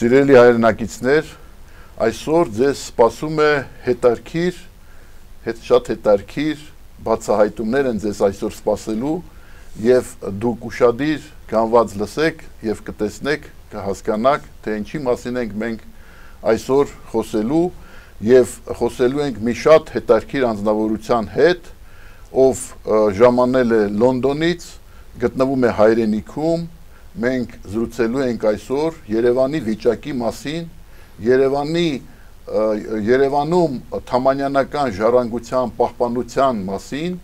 Սիրելի հայրենակիցներ, այսօր ձեզ սպասում է հետարքիր, հետ շատ հետարքիր բացահայտումներ են ձեզ այսօր սպասելու եւ դուք ուշադիր կանված լսեք եւ կտեսնեք, կհասկանաք, թե ինչի մասին ենք մենք այսօր խոսելու եւ խոսելու ենք մի շատ հետարքիր անձնավորության հետ, ով ժամանել է Լոնդոնից, գտնվում է հայրենիքում, մենք զրուցելու ենք այսօր Երևանի վիճակի մասին, Երևանի Երևանում թամանյանական ժառանգության պահպանության մասին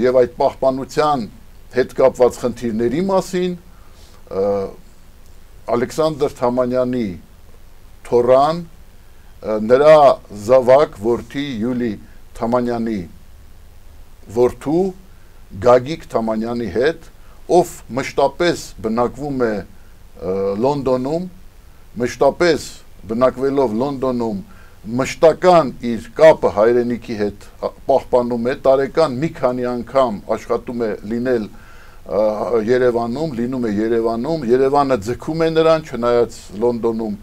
եւ այդ պահպանության հետ կապված խնդիրների մասին Ալեքսանդր Թամանյանի Թորան նրա զավակ որդի Յուլի Թամանյանի որդու Գագիկ Թամանյանի հետ ով մշտապես բնակվում է Լոնդոնում, մշտապես բնակվելով Լոնդոնում մշտական իր կապը հայրենիքի հետ պահպանում է, տարեկան մի քանի անգամ աշխատում է լինել Երևանում, լինում է Երևանում, Երևանը ձգում է նրան, չնայած Լոնդոնում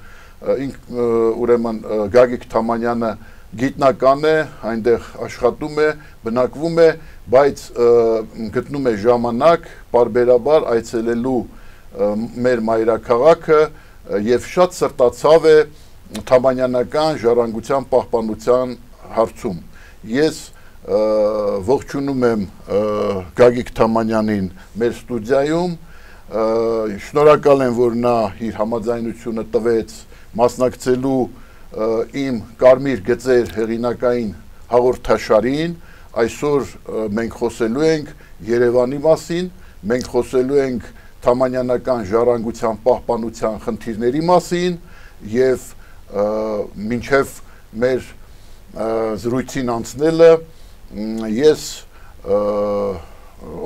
ինք ուրեմն Գագիկ Թամանյանը գիտնական է, այնտեղ աշխատում է, բնակվում է, բայց գտնում է ժամանակ բարբերաբար այցելելու մեր մայրաքաղաքը եւ շատ սրտացավ է թամանյանական ժառանգության պահպանության հարցում։ Ես ողջունում եմ Գագիկ Թամանյանին մեր ստուդիայում։ Շնորհակալ եմ, որ նա իր համաձայնությունը տվեց մասնակցելու իմ Կարմիր գծեր հեղինակային հաղորդաշարին այսօր մենք խոսելու ենք Երևանի մասին, մենք խոսելու ենք թամանյանական ժառանգության պահպանության խնդիրների մասին եւ մինչև մեր զրույցին անցնելը ես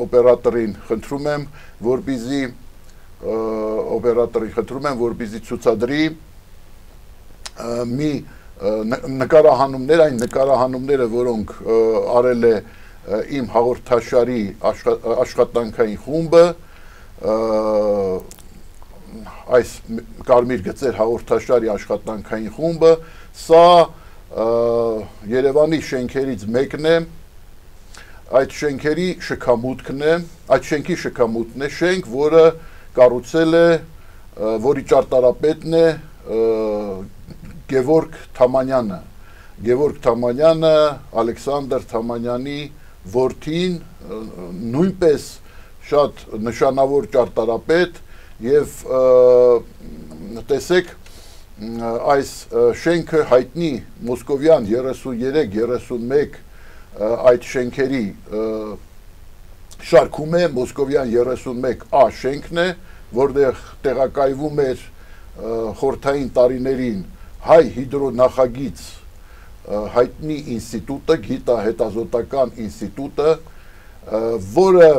օպերատորին խնդրում եմ, որբիզի օպերատորին խնդրում եմ, որբիզի ցուցադրի մի նկարահանումներ, այն նկարահանումները, որոնք արել է իմ հաղորդաշարի աշխատանքային խումբը, այս կարմիր գծեր հաղորդաշարի աշխատանքային խումբը, սա Երևանի շենքերից մեկն է, այդ շենքերի շքամուտքն է, այդ շենքի շքամուտքն է, շենք, որը կառուցել է, որի ճարտարապետն է Գևորգ Թամանյանը, Գևորգ Թամանյանը Ալեքսանդր Թամանյանի որդին նույնպես շատ նշանավոր ճարտարապետ եւ տեսեք այս շենքը հայտնի մոսկովյան 33-31 այդ շենքերի շարքում է մոսկովյան 31A շենքն է, որտեղ տեղակայվում էր խորթային տարիներին հայ հիդրոնախագիծ հայտնի ինստիտուտը, գիտահետազոտական ինստիտուտը, որը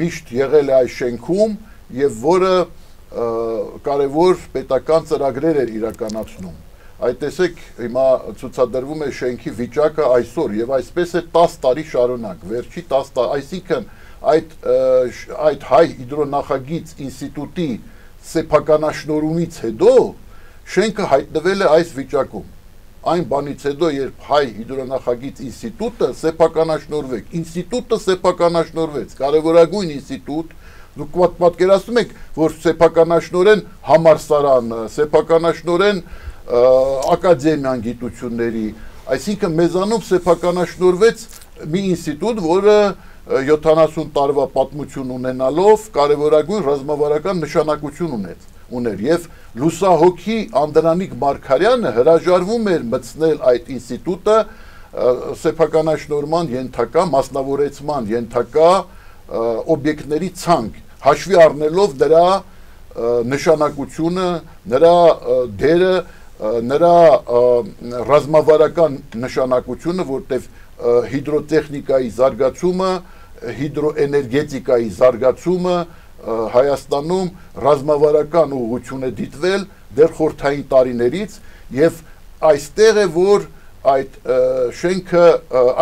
միշտ եղել է այս շենքում եւ որը կարևոր պետական ծրագրեր էր իրականացնում։ Այդ տեսեք, հիմա ցուցադրվում է շենքի վիճակը այսօր եւ այսպես է 10 տարի շարունակ, վերջի 10 տարի, այսինքն այդ այդ հայ հիդրոնախագիծ ինստիտուտի սեփականաշնորհումից հետո շենքը հայտնվել է այս վիճակում։ Այն բանից հետո, երբ հայ հիդրոնախագիծ ինստիտուտը սեփականաշնորհվեց, ինստիտուտը սեփականաշնորհվեց, կարևորագույն ինստիտուտ, դուք պատկերացնում եք, որ սեփականաշնորեն համարսարան, սեփականաշնորեն ակադեմիան գիտությունների, այսինքն մեզանում սեփականաշնորհվեց մի ինստիտուտ, որը 70 տարվա պատմություն ունենալով կարևորագույն ռազմավարական նշանակություն ունեց ուներ եւ լուսահոգի Անդրանիկ Մարկարյանը հրաժարվում էր մտցնել այդ ինստիտուտը սեփականաշնորհման ենթակա մասնավորեցման ենթակա օբյեկտների ցանկ հաշվի առնելով դրա նշանակությունը, նրա դերը, նրա ռազմավարական նշանակությունը, որտեղ հիդրոտեխնիկայի զարգացումը, հիդրոէներգետիկայի զարգացումը, Հայաստանում ռազմավարական ուղղություն է դիտվել դեռ խորթային տարիներից եւ այստեղ է որ այդ շենքը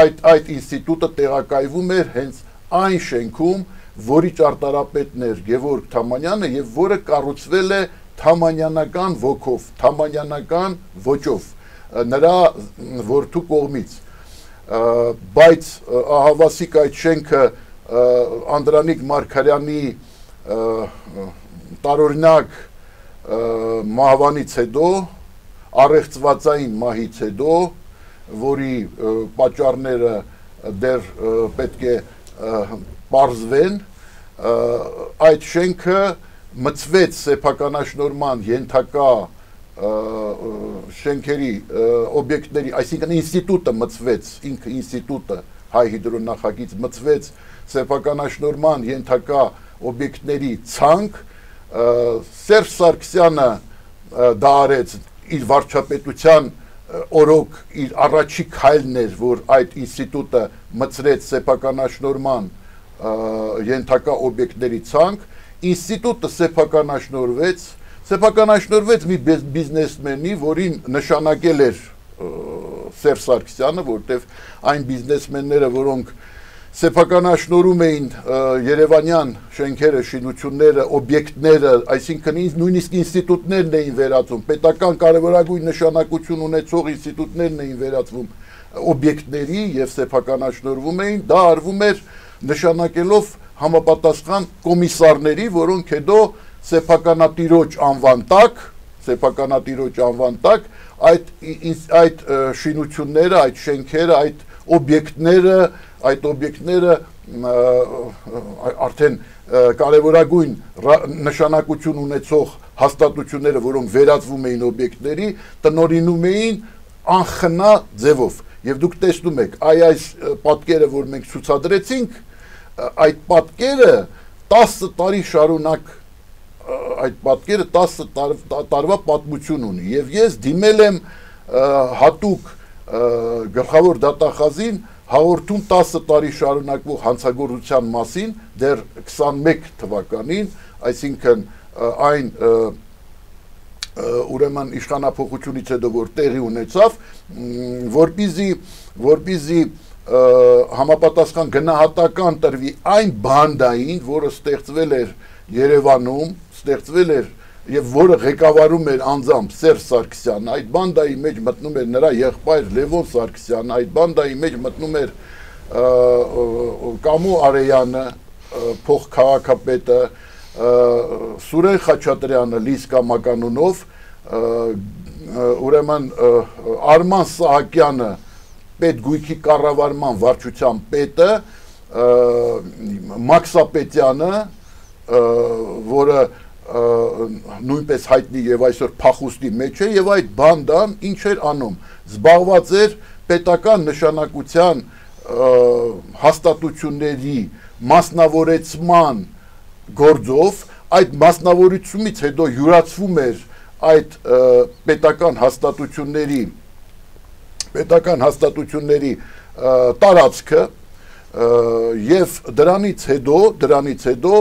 այդ այդ ինստիտուտը տեղակայվում էր հենց այն շենքում, որի ճարտարապետն էր Գևորգ Թամանյանը եւ որը կառուցվել է Թամանյանական ոգով, Թամանյանական ոճով նրա որդու կողմից բայց ահավասիկ այդ շենքը Անդրանիկ Մարկարյանի տարօրինակ մահվանից հետո առեղծվածային մահից հետո որի պատճառները դեռ պետք է բարձվեն այդ շենքը մծվեց սեփականաշնորհման ենթակա շենքերի օբյեկտների, այսինքն ինստիտուտը մծվեց, ինքը ինստիտուտը հայ հիդրոնախագից մծվեց սեփականաշնորհման ենթակա օբյեկտների ցանկ Սերժ Սարգսյանը դա արեց իր վարչապետության օրոք իր առաջի քայլն էր, որ այդ ինստիտուտը մծրեց սեփականաշնորհման ենթակա օբյեկտների ցանկ, ինստիտուտը սեփականաշնորհվեց, սեփականաշնորհվեց մի բիզնեսմենի, որին նշանակել էր Սերժ Սարգսյանը, որտեվ այն բիզնեսմենները, որոնք սեփականաշնորում էին Երևանյան շենքերը, շինությունները, օբյեկտները, այսինքն նույնիսկ ինստիտուտներն էին վերածվում, պետական կարևորագույն նշանակություն ունեցող ինստիտուտներն էին վերածվում օբյեկտների եւ սեփականաշնորվում էին, դա արվում էր նշանակելով համապատասխան կոմիսարների, որոնք հետո սեփականատիրոջ անվան տակ, սեփականատիրոջ անվան տակ այդ այդ շինությունները, այդ շենքերը, այդ օբյեկտները այդ օբյեկտները արդեն կարևորագույն նշանակություն ունեցող հաստատությունները, որոնք վերածվում էին օբյեկտների, տնորինում էին անխնա ձևով։ Եվ դուք տեսնում եք, այ այս պատկերը, որ մենք ցուցադրեցինք, այդ պատկերը 10 տարի շարունակ այդ պատկերը 10 տարվա պատմություն ունի եւ ես դիմել եմ հատուկ գլխավոր դատախազին հաղորդում 10 տարի շարունակվող հանցագործության մասին դեռ 21 թվականին, այսինքն այն ուրեմն իշխանապողությունից հետո որ տեղի ունեցավ, որբիզի որբիզի համապատասխան գնահատական տրվի այն բանդային, որը ստեղծվել էր Երևանում, ստեղծվել էր եւ որը ղեկավարում էր անձամբ Սերժ Սարգսյանը, այդ բանդայի մեջ մտնում էր նրա եղբայր Լևոն Սարգսյանը, այդ բանդայի մեջ մտնում էր Կամու Արեյանը, փող քաղաքապետը, Սուրեն Խաչատրյանը Լիսկա Մականունով, ուրեմն Արման Սահակյանը պետ գույքի կառավարման վարչության պետը, Մաքսապետյանը, որը նույնպես հայտնի եւ այսօր փախուստի մեջ է եւ այդ բանդան ինչ էր անում զբաղված էր պետական նշանակության հաստատությունների մասնավորեցման գործով այդ մասնավորությունից հետո յուրացվում էր այդ պետական հաստատությունների պետական հաստատությունների տարածքը եւ դրանից հետո դրանից հետո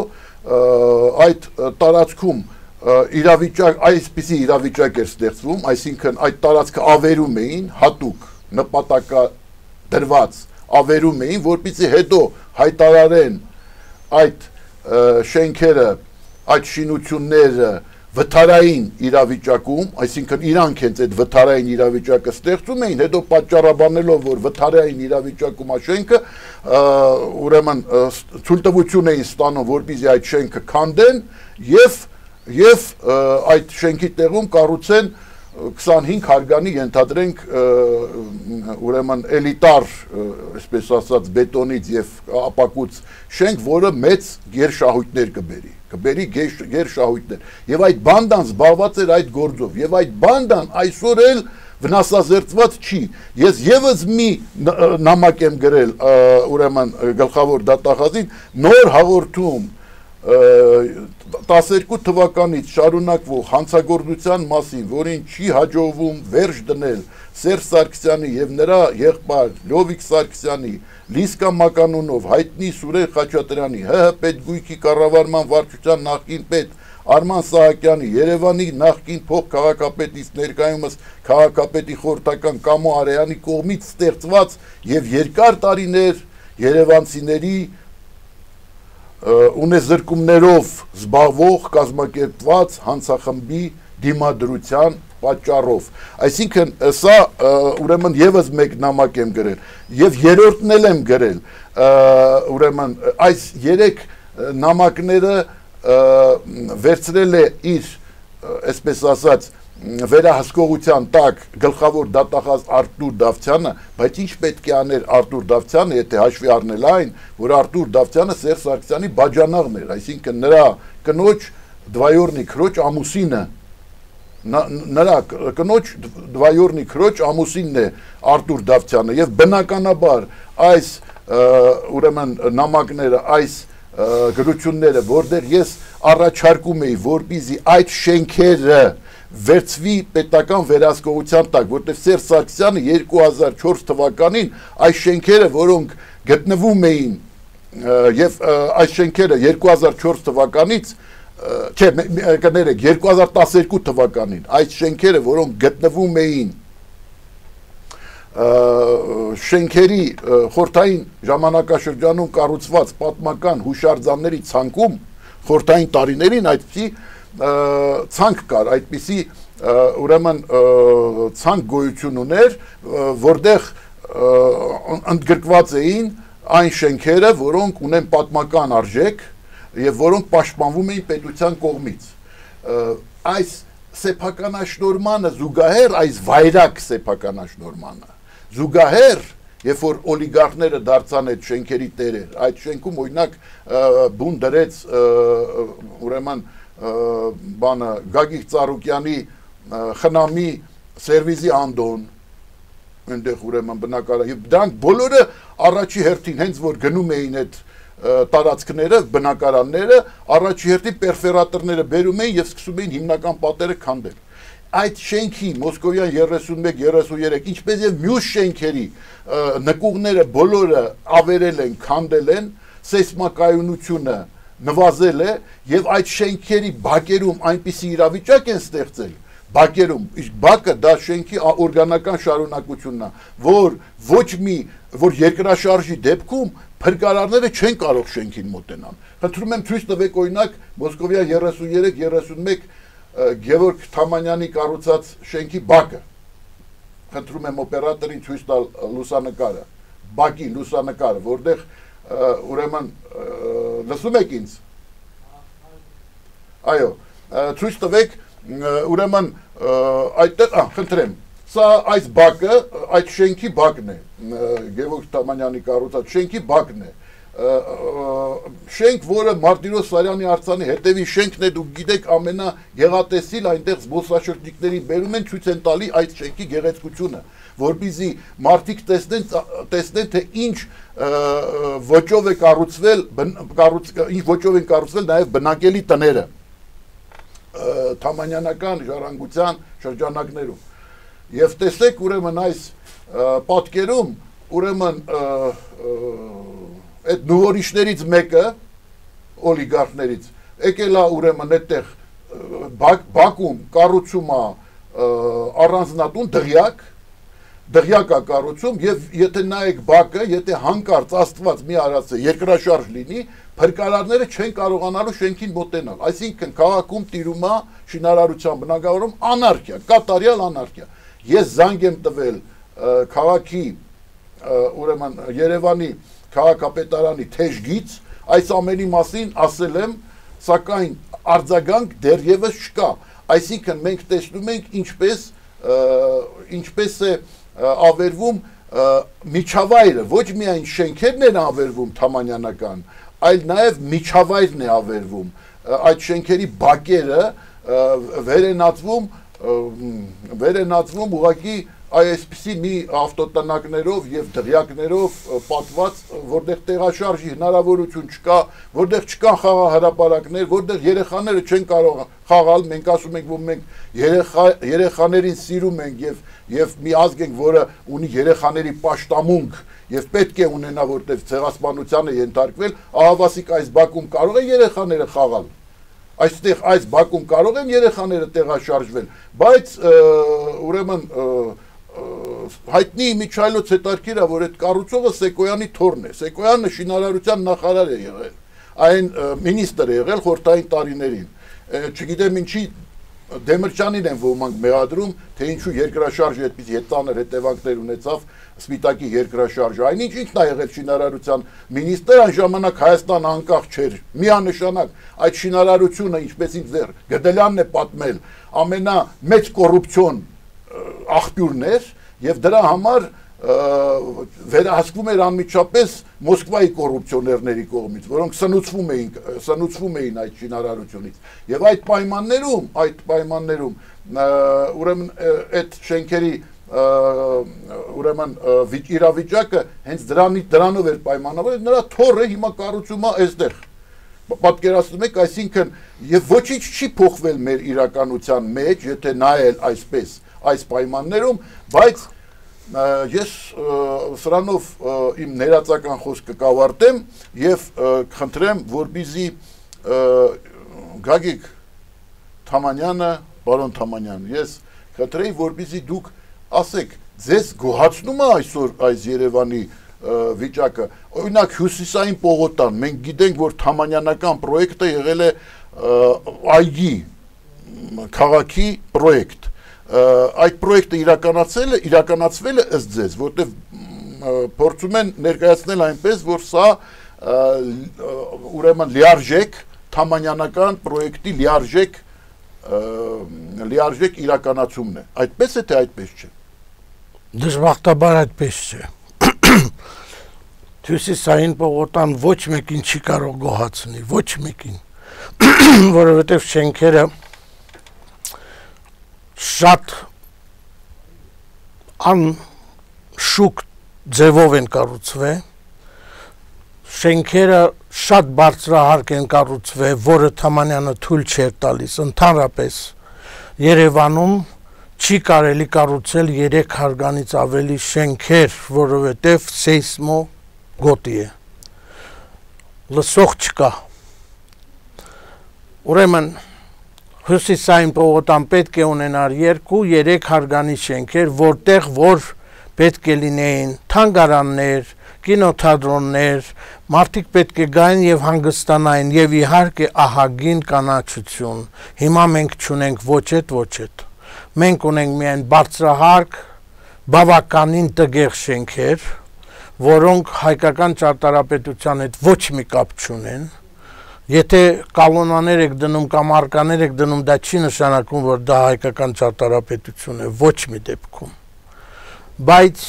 այդ տարածքում իրավիճակ այսպիսի իրավիճակ էր ստեղծվում, այսինքն այդ տարածքը ավերում էին հատուկ նպատակա դրված ավերում էին, որպիսի հետո հայտարարեն այդ շենքերը, այդ շինությունները վթարային իրավիճակում, այսինքն իրանք հենց այդ վթարային իրավիճակը ստեղծում էին, հետո պատճառաբանելով, որ վթարային իրավիճակում ա շենքը ուրեմն ցույցտվություն էին ստանում, որպեսզի այդ շենքը քանդեն եւ եւ այդ շենքի տեղում կառուցեն 25 հարգանի ենթադրենք ուրեմն էլիտար, այսպես ասած, բետոնից եւ ապակուց շենք, որը մեծ գերշահույթներ կբերի կբերի գեր շահույթներ եւ այդ բանդան զբաղված էր այդ գործով եւ այդ բանդան այսօր էլ վնասազերծված չի ես եւս մի նամակ եմ գրել ուրեմն գլխավոր դատախազին նոր հաղորդում 12 թվականից շարունակվող հանցագործության մասին, որին չի հաջողվում վերջ դնել Սերժ Սարգսյանի եւ նրա եղբայր Լովիկ Սարգսյանի Լիսկա Մականունով հայտնի Սուրեն Խաչատրյանի ՀՀ պետգույքի կառավարման վարչության նախկին պետ Արման Սահակյանի Երևանի նախկին փոխ քաղաքապետից ներկայումս քաղաքապետի խորհրդական Կամո Արեյանի կողմից ստեղծված եւ երկար տարիներ Երևանցիների ունեզրկումներով զբաղվող կազմակերպված հանցախմբի դիմադրության պատճառով։ Այսինքն սա ուրեմն եւս մեկ նամակ եմ գրել եւ երրորդն էլ եմ գրել ուրեմն այս երեք նամակները վերցրել է իր այսպես ասած վերահսկողության տակ գլխավոր դատախազ Արտուր Դավթյանը, բայց ինչ պետք է աներ Արտուր Դավթյանը, եթե հաշվի առնել այն, որ Արտուր Դավթյանը Սերժ Սարգսյանի բաժանաղն էր, այսինքն նրա կնոջ դվայորնի քրոջ ամուսինը նրա կնոջ դվայորնի քրոջ ամուսինն է Արտուր Դավթյանը եւ բնականաբար այս ուրեմն նամակները այս գրությունները որտեղ ես առաջարկում էի որպիսի այդ շենքերը վերցվի պետական վերահսկողության տակ, որտեղ Սերժ Սարգսյանը 2004 թվականին այս շենքերը, որոնք գտնվում էին եւ այս շենքերը 2004 թվականից չէ, կներեք 2012 թվականին այս շենքերը, որոնք գտնվում էին շենքերի խորթային ժամանակաշրջանում կառուցված պատմական հուշարձանների ցանկում խորթային տարիներին այդպիսի ցանկ կար, այդպիսի ուրեմն ցանկ գոյություն ուներ, որտեղ ընդգրկված էին այն շենքերը, որոնք ունեն պատմական արժեք եւ որոնք պաշտպանվում էին պետության կողմից։ Այս սեփականաշնորմանը զուգահեռ այս վայրակ սեփականաշնորմանը զուգահեռ երբ որ օլիգարխները դարձան այդ շենքերի տերեր, այդ շենքում օրինակ բուն դրեց ուրեմն բանը Գագիկ Ծառուկյանի խնամի սերվիզի անդոն այնտեղ ուրեմն բնակարան եւ դրանք բոլորը առաջի հերթին հենց որ գնում էին այդ տարածքները, բնակարանները, առաջի հերթին պերֆերատորները բերում էին եւ սկսում էին հիմնական պատերը քանդել այդ շենքի Մոսկովյան 31-33, ինչպես եւ մյուս շենքերի նկուղները բոլորը ավերել են, քանդել են, սեյսմակայունությունը նվազել է եւ այդ շենքերի բակերում այնպիսի իրավիճակ են ստեղծել բակերում իսկ բակը դա շենքի օրգանական շարունակությունն է որ ոչ մի որ երկրաշարժի դեպքում փրկարարները չեն կարող շենքին մոտենալ խնդրում եմ ցույց տվեք օրինակ մոսկովիա 33 31 Գևորգ Թամանյանի կառուցած շենքի բակը խնդրում եմ օպերատորին ցույց տալ լուսանկարը բակի լուսանկարը որտեղ ուրեմն լսում եք ինձ այո ցույց տվեք ուրեմն այդտեղ ա խնդրեմ սա այս բակը այդ շենքի բակն է Գևորգ Թամանյանի կառուցած շենքի բակն է շենք, որը Մարտիրոս Սարյանի արձանի հետևի շենքն է, դուք գիտեք ամենա գեղատեսիլ այնտեղ զբոսաշրջիկների բերում են ցույց են տալի այդ շենքի գեղեցկությունը, որբիզի մարդիկ տեսնեն տեսնեն թե ինչ ոճով է կառուցվել, կառուց ինչ ոճով են կառուցվել նաև բնակելի տները թամանյանական ժառանգության շրջանակներում։ Եվ տեսեք ուրեմն այս պատկերում ուրեմն այդ նուորիշներից մեկը օլիգարխներից եկել է ուրեմն այդտեղ Բաքում կառուցում է առանձնատուն դղյակ դղյակ է կառուցում եւ եթե նայեք Բակը, եթե հանկարծ Աստված մի արածը երկրաշարժ լինի, փրկարարները չեն կարողանալու շենքին մոտենալ։ Այսինքն քաղաքում տիրում է շինարարության բնակավարում անարքիա, կատարյալ անարքիա։ Ես զանգ եմ տվել քաղաքի ուրեմն Երևանի քաղաքապետարանի թեժգից այս ամենի մասին ասել եմ, սակայն արձագանք դեռևս չկա։ Այսինքն մենք տեսնում ենք ինչպես ինչպես է ավերվում միջավայրը, ոչ միայն շենքերն են ավերվում թամանյանական, այլ նաև միջավայրն է ավերվում։ Այդ շենքերի բակերը վերենացվում վերենացվում ուղղակի այսպիսի մի ավտոտնակներով եւ դղյակներով պատված, որտեղ տեղաշարժի հնարավորություն չկա, որտեղ չկան խաղահրապարակներ, որտեղ երեխաները չեն կարող խաղալ, մենք ասում ենք, որ մենք երեխա երեխաներին սիրում ենք եւ եւ մի ազգ ենք, որը ունի երեխաների աշտամունք եւ պետք է ունենա, որտեղ ցեղասպանության է ենթարկվել, ահավասիկ այս բակում կարող է երեխաները խաղալ այստեղ այս բակում կարող են երեխաները տեղաշարժվել, բայց ուրեմն հայտնի Միչայլոց հետարքիրա, որ այդ կառուցողը Սեկոյանի թորն է։ Սեկոյանը շինարարության նախարար է եղել։ այն մինիստր է եղել խորտային տարիներին։ Չգիտեմ ինչի Դեմիրճյանին են ոմանք մեղադրում, թե ինչու երկրաշարժը այդպես հետանր հետևանքներ ունեցավ Սպիտակի երկրաշարժը։ Այնինչ ինքն է եղել շինարարության մինիստր, այն ժամանակ Հայաստան անկախ չէր։ Միանշանակ այդ շինարարությունը, ինչպես ինձ դեռ Գդելյանն է պատմել, ամենամեծ կոռուպցիոն աղբյուրն էր եւ դրա համար վերահսկվում էր անմիջապես Մոսկվայի կոռուպցիոներների կողմից, որոնք սնուցվում էին սնուցվում էին այդ շինարարությունից։ Եվ այդ պայմաններում, այդ պայմաններում ուրեմն այդ շենքերի ուրեմն իրավիճակը հենց դրանի դրանով էր պայմանավորել, նրա թորը հիմա կառուցում է այստեղ պատկերացնում եք, այսինքն եւ ոչինչ չի փոխվել մեր իրականության մեջ, եթե նայել այսպես այս պայմաններում, բայց ես սրանով իմ ներածական խոսքը կավարտեմ եւ խնդրեմ որբիզի Գագիկ Թամանյանը, բարոն Թամանյան, ես խնդրեի որբիզի դուք ասեք, ձեզ գոհացնում է այսօր այս Երևանի վիճակը։ Օրինակ Հյուսիսային Պողոտան, մենք գիտենք, որ Թամանյանական պրոյեկտը եղել է այգի քաղաքի պրոյեկտ այդ պրոյեկտը իրականացել է, իրականացվել է ըստ ձեզ, որտեվ փորձում են ներկայացնել այնպես, որ սա ուրեմն լիարժեք թամանյանական պրոյեկտի լիարժեք լիարժեք իրականացումն է։ Այդպես է թե այդպես չէ։ Դժբախտաբար այդպես չէ։ Հյուսիսային պողոտան ոչ մեկին չի կարող գոհացնի, ոչ մեկին, որովհետև շենքերը շատ ան շուկ ձևով են կառուցվել շենքերը շատ բարձրահարկ են կառուցվել, որը Թամանյանը թույլ չէր տալիս ընդհանրապես Երևանում չի կարելի կառուցել 3 հարգանից ավելի շենքեր, որովհետև սեյսմո գոտի է։ Լսող չկա։ Ուրեմն հյուսիսային պողոտան պետք է ունենար 2-3 հարգանի շենքեր, որտեղ որ պետք է լինեին թանգարաններ, կինոթատրոններ, մարդիկ պետք է գային եւ հանգստանային եւ իհարկե ահագին կանաչություն։ Հիմա մենք ճունենք ոչ այդ ոչ այդ։ Մենք ունենք միայն բարձրահարկ, բավականին տգեղ շենքեր, որոնք հայկական ճարտարապետության հետ ոչ մի կապ չունեն Եթե կալոնաներ եք դնում կամ արկաներ եք դնում, դա չի նշանակում, որ դա հայկական ճարտարապետություն է, ոչ մի դեպքում։ Բայց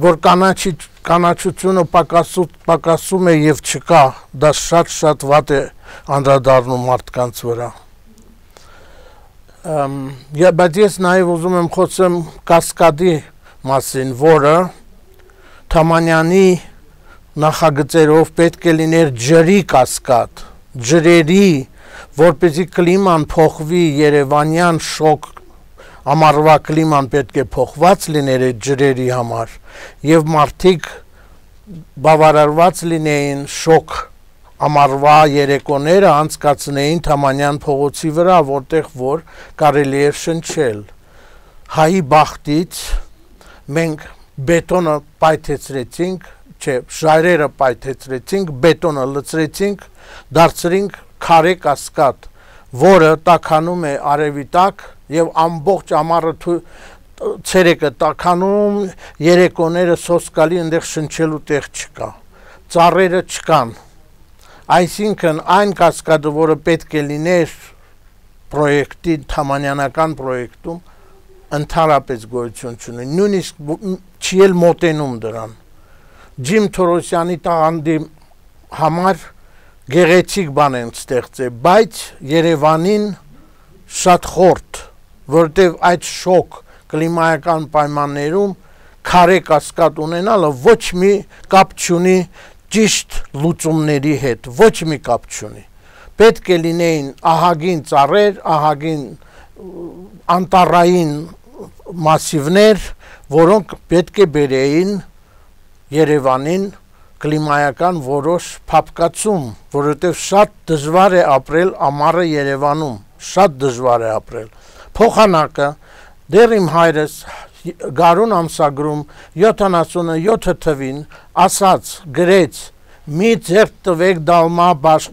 որ կանաչի կանաչությունը պակասու պակասում է եւ չկա, դա շատ-շատ վատ է անդրադառնում մարդկանց վրա։ Ամ բայց ես նաեւ ուզում եմ խոսեմ կասկադի մասին, որը Թամանյանի նախագծերով պետք է լիներ ջրի կասկադ, ջրերի, որպեսի կլիման փոխվի Երևանյան շոկ ամառվա կլիման պետք է փոխված լիներ այդ ջրերի համար եւ մարդիկ բավարարված լինեին շոկ ամառվա երեկոները անցկացնեին Թամանյան փողոցի վրա, որտեղ որ կարելի էր շնչել։ Հայի բախտից մենք բետոնը պայթեցրեցինք չէ, ժայռերը պայթեցրեցինք, բետոնը լցրեցինք, դարձրինք քարե կասկադ, որը տականում է արևի տակ եւ ամբողջ ամառը ցերեկը տականում, երեկոները սոսկալի այնտեղ շնչելու տեղ չկա։ Ծառերը չկան։ Այսինքն այն կասկադը, որը պետք է լիներ պրոյեկտի թամանյանական պրոյեկտում, ընդհանրապես գոյություն չունի։ Նույնիսկ չի էլ մոտենում դրան։ Ջիմ Թորոսյանի տաղանդի համար գեղեցիկ բան են ստեղծել, բայց Երևանին շատ խորտ, որտեվ այդ շոկ կլիմայական պայմաններում քարե կասկադ ունենալը ոչ մի կապ չունի ճիշտ լուծումների հետ, ոչ մի կապ չունի։ Պետք է լինեին ահագին ծառեր, ահագին անտառային մասիվներ, որոնք պետք է բերեին Երևանին կլիմայական որոշ փապկացում, որովհետև շատ դժվար է ապրել ամառը Երևանում, շատ դժվար է ապրել։ Փոխանակը դեռ իմ հայրս գարուն ամսագրում 77 թվին ասաց, գրեց մի ձեռք տվեք դալմա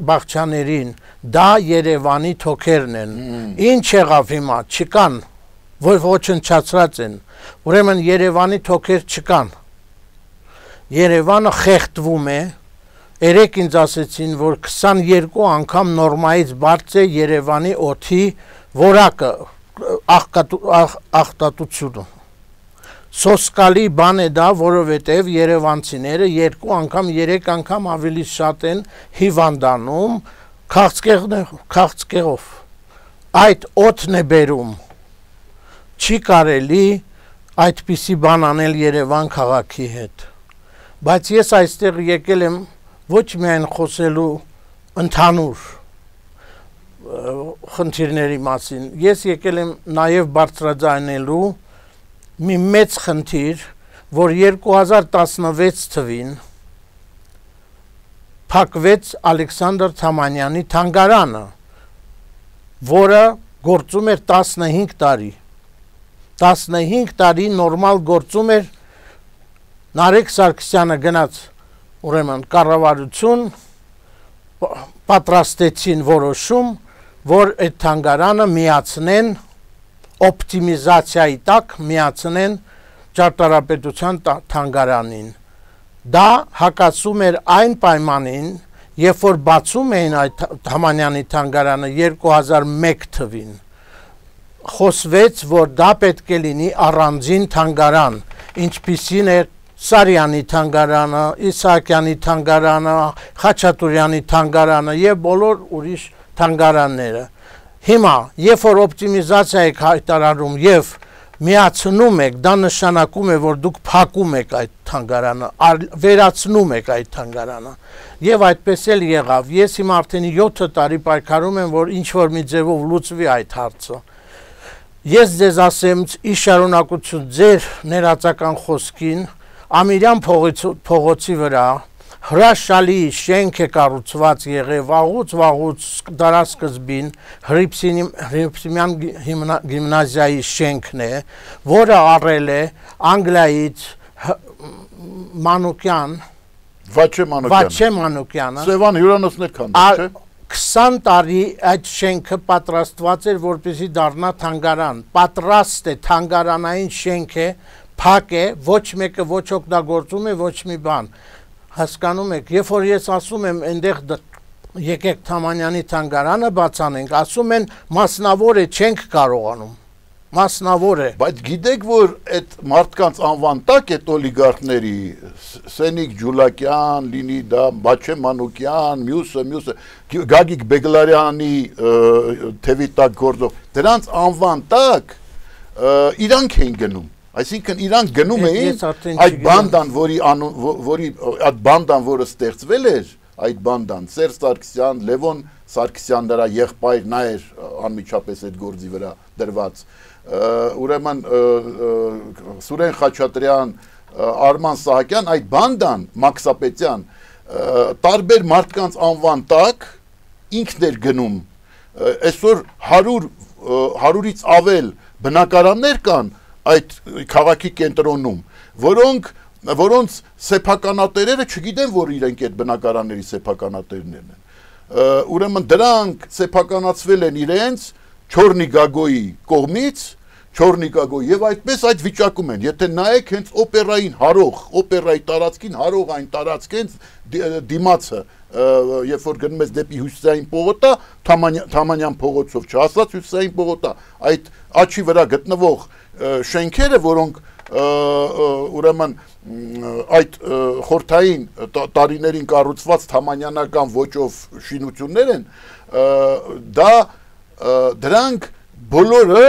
բախչաներին դա Երևանի թոքերն են ինչ եղավ հիմա չկան որ ոչնչացրած են ուրեմն Երևանի թոքեր չկան Երևանը խեղդվում է Երեք ինձ ասեցին, որ 22 անգամ նորմայից բարձր է Երևանի օթի որակը աղտատությունը։ Սոսկալի բան է դա, որովհետև Երևանցիները երկու անգամ, երեք անգամ ավելի շատ են հիվանդանում քաղցկեղով։ Այդ օթն է բերում։ Չի կարելի այդպիսի բան անել Երևան քաղաքի հետ։ Բայց ես այստեղ եկել եմ ոչ միայն խոսելու ընդհանուր խնդիրների մասին։ Ես եկել եմ նաև բարձրաձայնելու մի մեծ խնդիր, որ 2016 թվին փակվեց Ալեքսանդր Թամանյանի թանգարանը, որը գործում էր 15 տարի։ 15 տարի նորմալ գործում էր Նարեկ Սարգսյանը գնաց ուրեմն կառավարություն պատրաստեցին որոշում, որ այդ թանգարանը միացնեն օպտիմիզացիայի տակ միացնեն ճարտարապետության թանգարանին։ Դա հակասում էր այն պայմանին, երբ որ բացում էին այդ Համանյանի թանգարանը 2001 թվին խոսվեց, որ դա պետք է լինի առանձին թանգարան, ինչպիսին էր Սարյանի թանգարանը, Իսահակյանի թանգարանը, Խաչատուրյանի թանգարանը եւ բոլոր ուրիշ թանգարանները։ Հիմա, երբ որ օպտիմիզացիա եք հայտարարում եւ միացնում եք, դա նշանակում է, որ դուք փակում եք այդ թանգարանը, վերացնում եք այդ թանգարանը։ Եվ այդպես էլ եղավ։ Ես հիմա արդեն 7 տարի պայքարում եմ, որ ինչ որ մի ձևով լուծվի այդ հարցը։ Ես ձեզ ասեմ, ի շարունակություն ձեր ներածական խոսքին, Ամիրյան փողոցի վրա հրաշալի շենք է կառուցված եղել վաղուց վաղուց դարասկզբին Հրիփսիմյան գիմնազիայի շենքն է, որը առել է Անգլիայից Մանուկյան Վաչե Մանուկյանը Վաչե Մանուկյանը Սևան հյուրանոցներ կան, չէ՞։ 20 տարի այդ շենքը պատրաստված էր որպեսզի դառնա թանգարան։ Պատրաստ է թանգարանային շենք է, փակ է, ոչ մեկը ոչ օգտագործում է, ոչ մի բան։ Հասկանում եք, երբ որ ես ասում եմ այնտեղ եկեք Թամանյանի թանգարանը բացանենք, ասում են մասնավոր է, չենք կարողանում մասնավոր է բայց գիտեք որ այդ մարդկանց անվան տակ այդ օլիգարխների Սենիկ Ջուլակյան, լինի դա Բաչե Մանուկյան, մյուսը, մյուսը Գագիկ Բեգլարյանի թևի տակ գործող դրանց անվան տակ իրանք էին գնում Այսինքն իրանք գնում էին այդ բանդան, որի որի այդ բանդան, որը ստեղծվել էր, այդ բանդան Սերժ Սարգսյան, Լևոն Սարգսյան դրա եղբայր նա էր անմիջապես այդ գործի վրա դրված։ Ուրեմն Սուրեն Խաչատրյան, Արման Սահակյան այդ բանդան Մաքսապետյան տարբեր մարդկանց անվան տակ ինքն էր գնում այսօր 100 100-ից ավել բնակարաններ կան այդ քաղաքի կենտրոնում, որոնք որոնց սեփականատերերը չգիտեն, որ իրենք այդ բնակարանների սեփականատերներն են։ Ուրեմն դրանք սեփականացվել են իրենց Չորնի Գագոյի կողմից, Չորնի Գագո եւ այդպես այդ վիճակում են։ Եթե նայեք հենց օպերային հարող, օպերայի տարածքին հարող այն տարածքից դիմացը, երբ որ գնում ես դեպի Հյուսիսային պողոտա, Թամանյան փողոցով չհասած Հյուսիսային պողոտա, այդ աչի վրա գտնվող շենքերը, որոնք ուրեմն այդ խորթային տարիներին կառուցված թամանյանական ոճով շինություններ են, դա դրանք բոլորը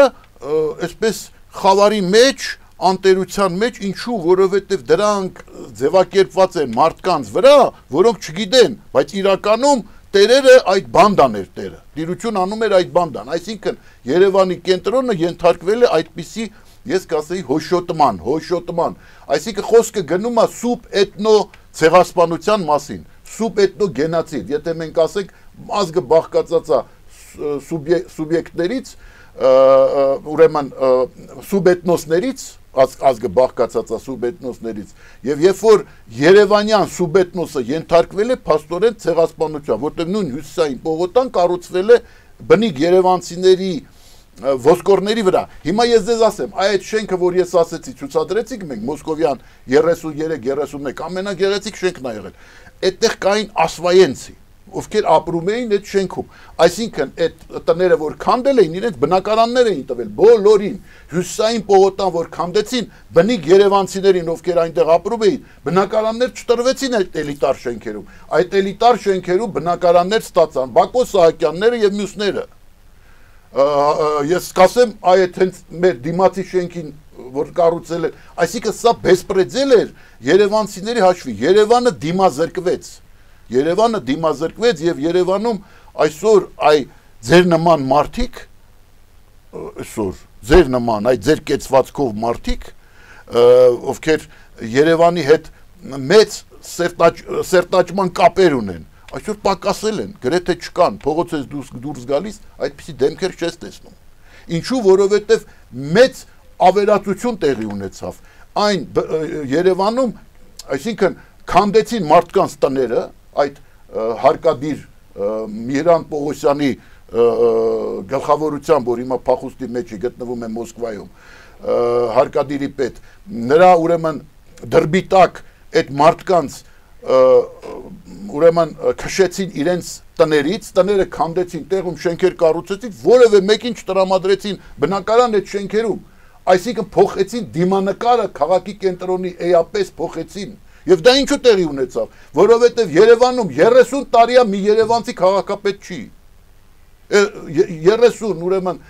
այսպես խավարի մեջ անտերության մեջ ինչու որովհետև դրանք ձևակերպված են մարդկանց վրա, որոնք չգիտեն, բայց իրականում տերերը այդ բանդան էր տերը։ Դիրություն անում էր այդ բանդան, այսինքն Երևանի կենտրոնը ենթարկվել է այդպիսի ես կասեի հոշոտման, հոշոտման։ Այսինքն խոսքը գնում է սուբ էթնո ցեղասպանության մասին, սուբ էթնո գենոցիդ։ Եթե մենք ասենք ազգը բաղկացած է սուբյեկտներից, ուրեմն սուբեթնոսներից, ազգը բաղկացած է սուբետնոսներից եւ երբ որ Երևանյան սուբետնոսը ենթարկվել է փաստորեն ցեղասպանության, որտեղ նույն հյուսիսային պողոտան կառուցվել է բնիկ Երևանցիների ոսկորների վրա։ Հիմա ես ձեզ ասեմ, այդ շենքը, որ ես ասեցի, ցուցադրեցիք մենք Մոսկովյան 33-31 ամենագեղեցիկ շենքն ա եղել։ Այդտեղ կային ասվայենցի ովքեր ապրում էին այդ շենքում։ Այսինքն այդ տները, որ քանդել էին, իրենց բնակարաններ էին տվել բոլորին։ Հյուսային պողոտան, որ քանդեցին, բնիկ Երևանցիներին, ովքեր այնտեղ ապրում էին, բնակարաններ չտրվեցին այդ էլիտար շենքերում։ Այդ էլիտար շենքերում բնակարաններ ստացան Բակո Սահակյանները եւ մյուսները։ Ես կասեմ, այդ հենց մեր դիմացի շենքին որ կառուցել են, այսինքն սա բեսպրեդել էր Երևանցիների հաշվի։ Երևանը դիմազրկվեց Երևանը դիմազրկվեց եւ Երևանում այսօր այ ձեր նման մարդիկ այսօր ձեր նման այ ձեր կեցվածքով մարդիկ ովքեր Երևանի հետ մեծ սերտաճ սերտաճման կապեր ունեն այսօր պակասել են գրեթե չկան փողոցից դուրս դուրս գալիս այդպիսի դեմքեր չես տեսնում ինչու որովհետեւ մեծ ավերածություն տեղի ունեցավ այն Երևանում այսինքն քանդեցին մարդկանց տները այդ հարկադիր Միհրան Պողոսյանի գլխավորությամբ, որ հիմա փախուստի մեջ է գտնվում է Մոսկվայում, հարկադիրի պետ, նրա ուրեմն դրբի տակ այդ մարդկանց ուրեմն քշեցին իրենց տներից, տները քանդեցին, տեղում շենքեր կառուցեցին, որևէ մեկին չտրամադրեցին բնակարան այդ շենքերում։ Այսինքն փոխեցին դիմանկարը քաղաքի կենտրոնի էապես փոխեցին Եվ դա ինչու տեղի ունեցավ, որովհետև Երևանում 30 տարիա մի Երևանցի քաղաքապետ չի։ 30 ուրեմն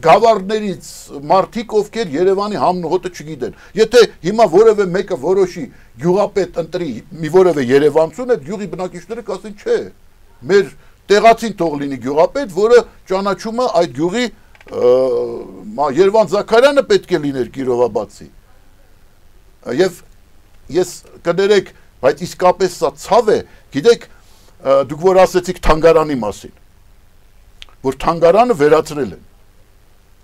գավառներից մարդիկ ովքեր Երևանի համն հոտը չգիտեն։ Եթե հիմա որևէ մեկը որոշի գյուղապետ ընտրի մի որևէ Երևանցուն, այդ գյուղի բնակիչները կասեն, չէ, մեր տեղացին թող լինի գյուղապետ, որը ճանաչում է այդ գյուղի Երևան Զաքարյանը պետք է լիներ Կիրովաբացի։ Եվ ես կներեք, բայց իսկապես սա ցավ է, գիտեք, դուք որ ասեցիք թանգարանի մասին, որ թանգարանը վերացրել են։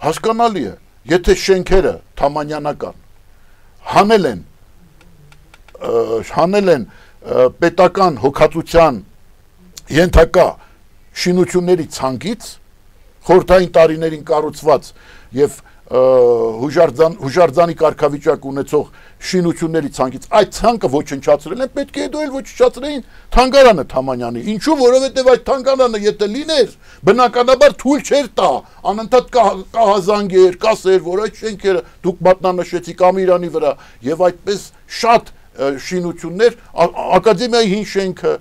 Հասկանալի է, եթե շենքերը թամանյանական հանել են հանել են պետական հոգացության ենթակա շինությունների ցանկից խորթային տարիներին կառուցված եւ հուժարձան հուժարձանի կարգավիճակ ունեցող շինությունների ցանկից այդ ցանկը ոչնչացրել են, պետք է դու էլ ոչնչացրեին թանգարանը Թամանյանի։ Ինչու, որովհետև այդ թանգարանը եթե լիներ, բնականաբար թույլ չէր տա, անընդհատ կա, կա հազանգեր, կասեր, որ այդ շենքերը դուք մատնանշեցիք Ամիրանի վրա եւ այդպես շատ շինություններ ակադեմիայի հին շենքը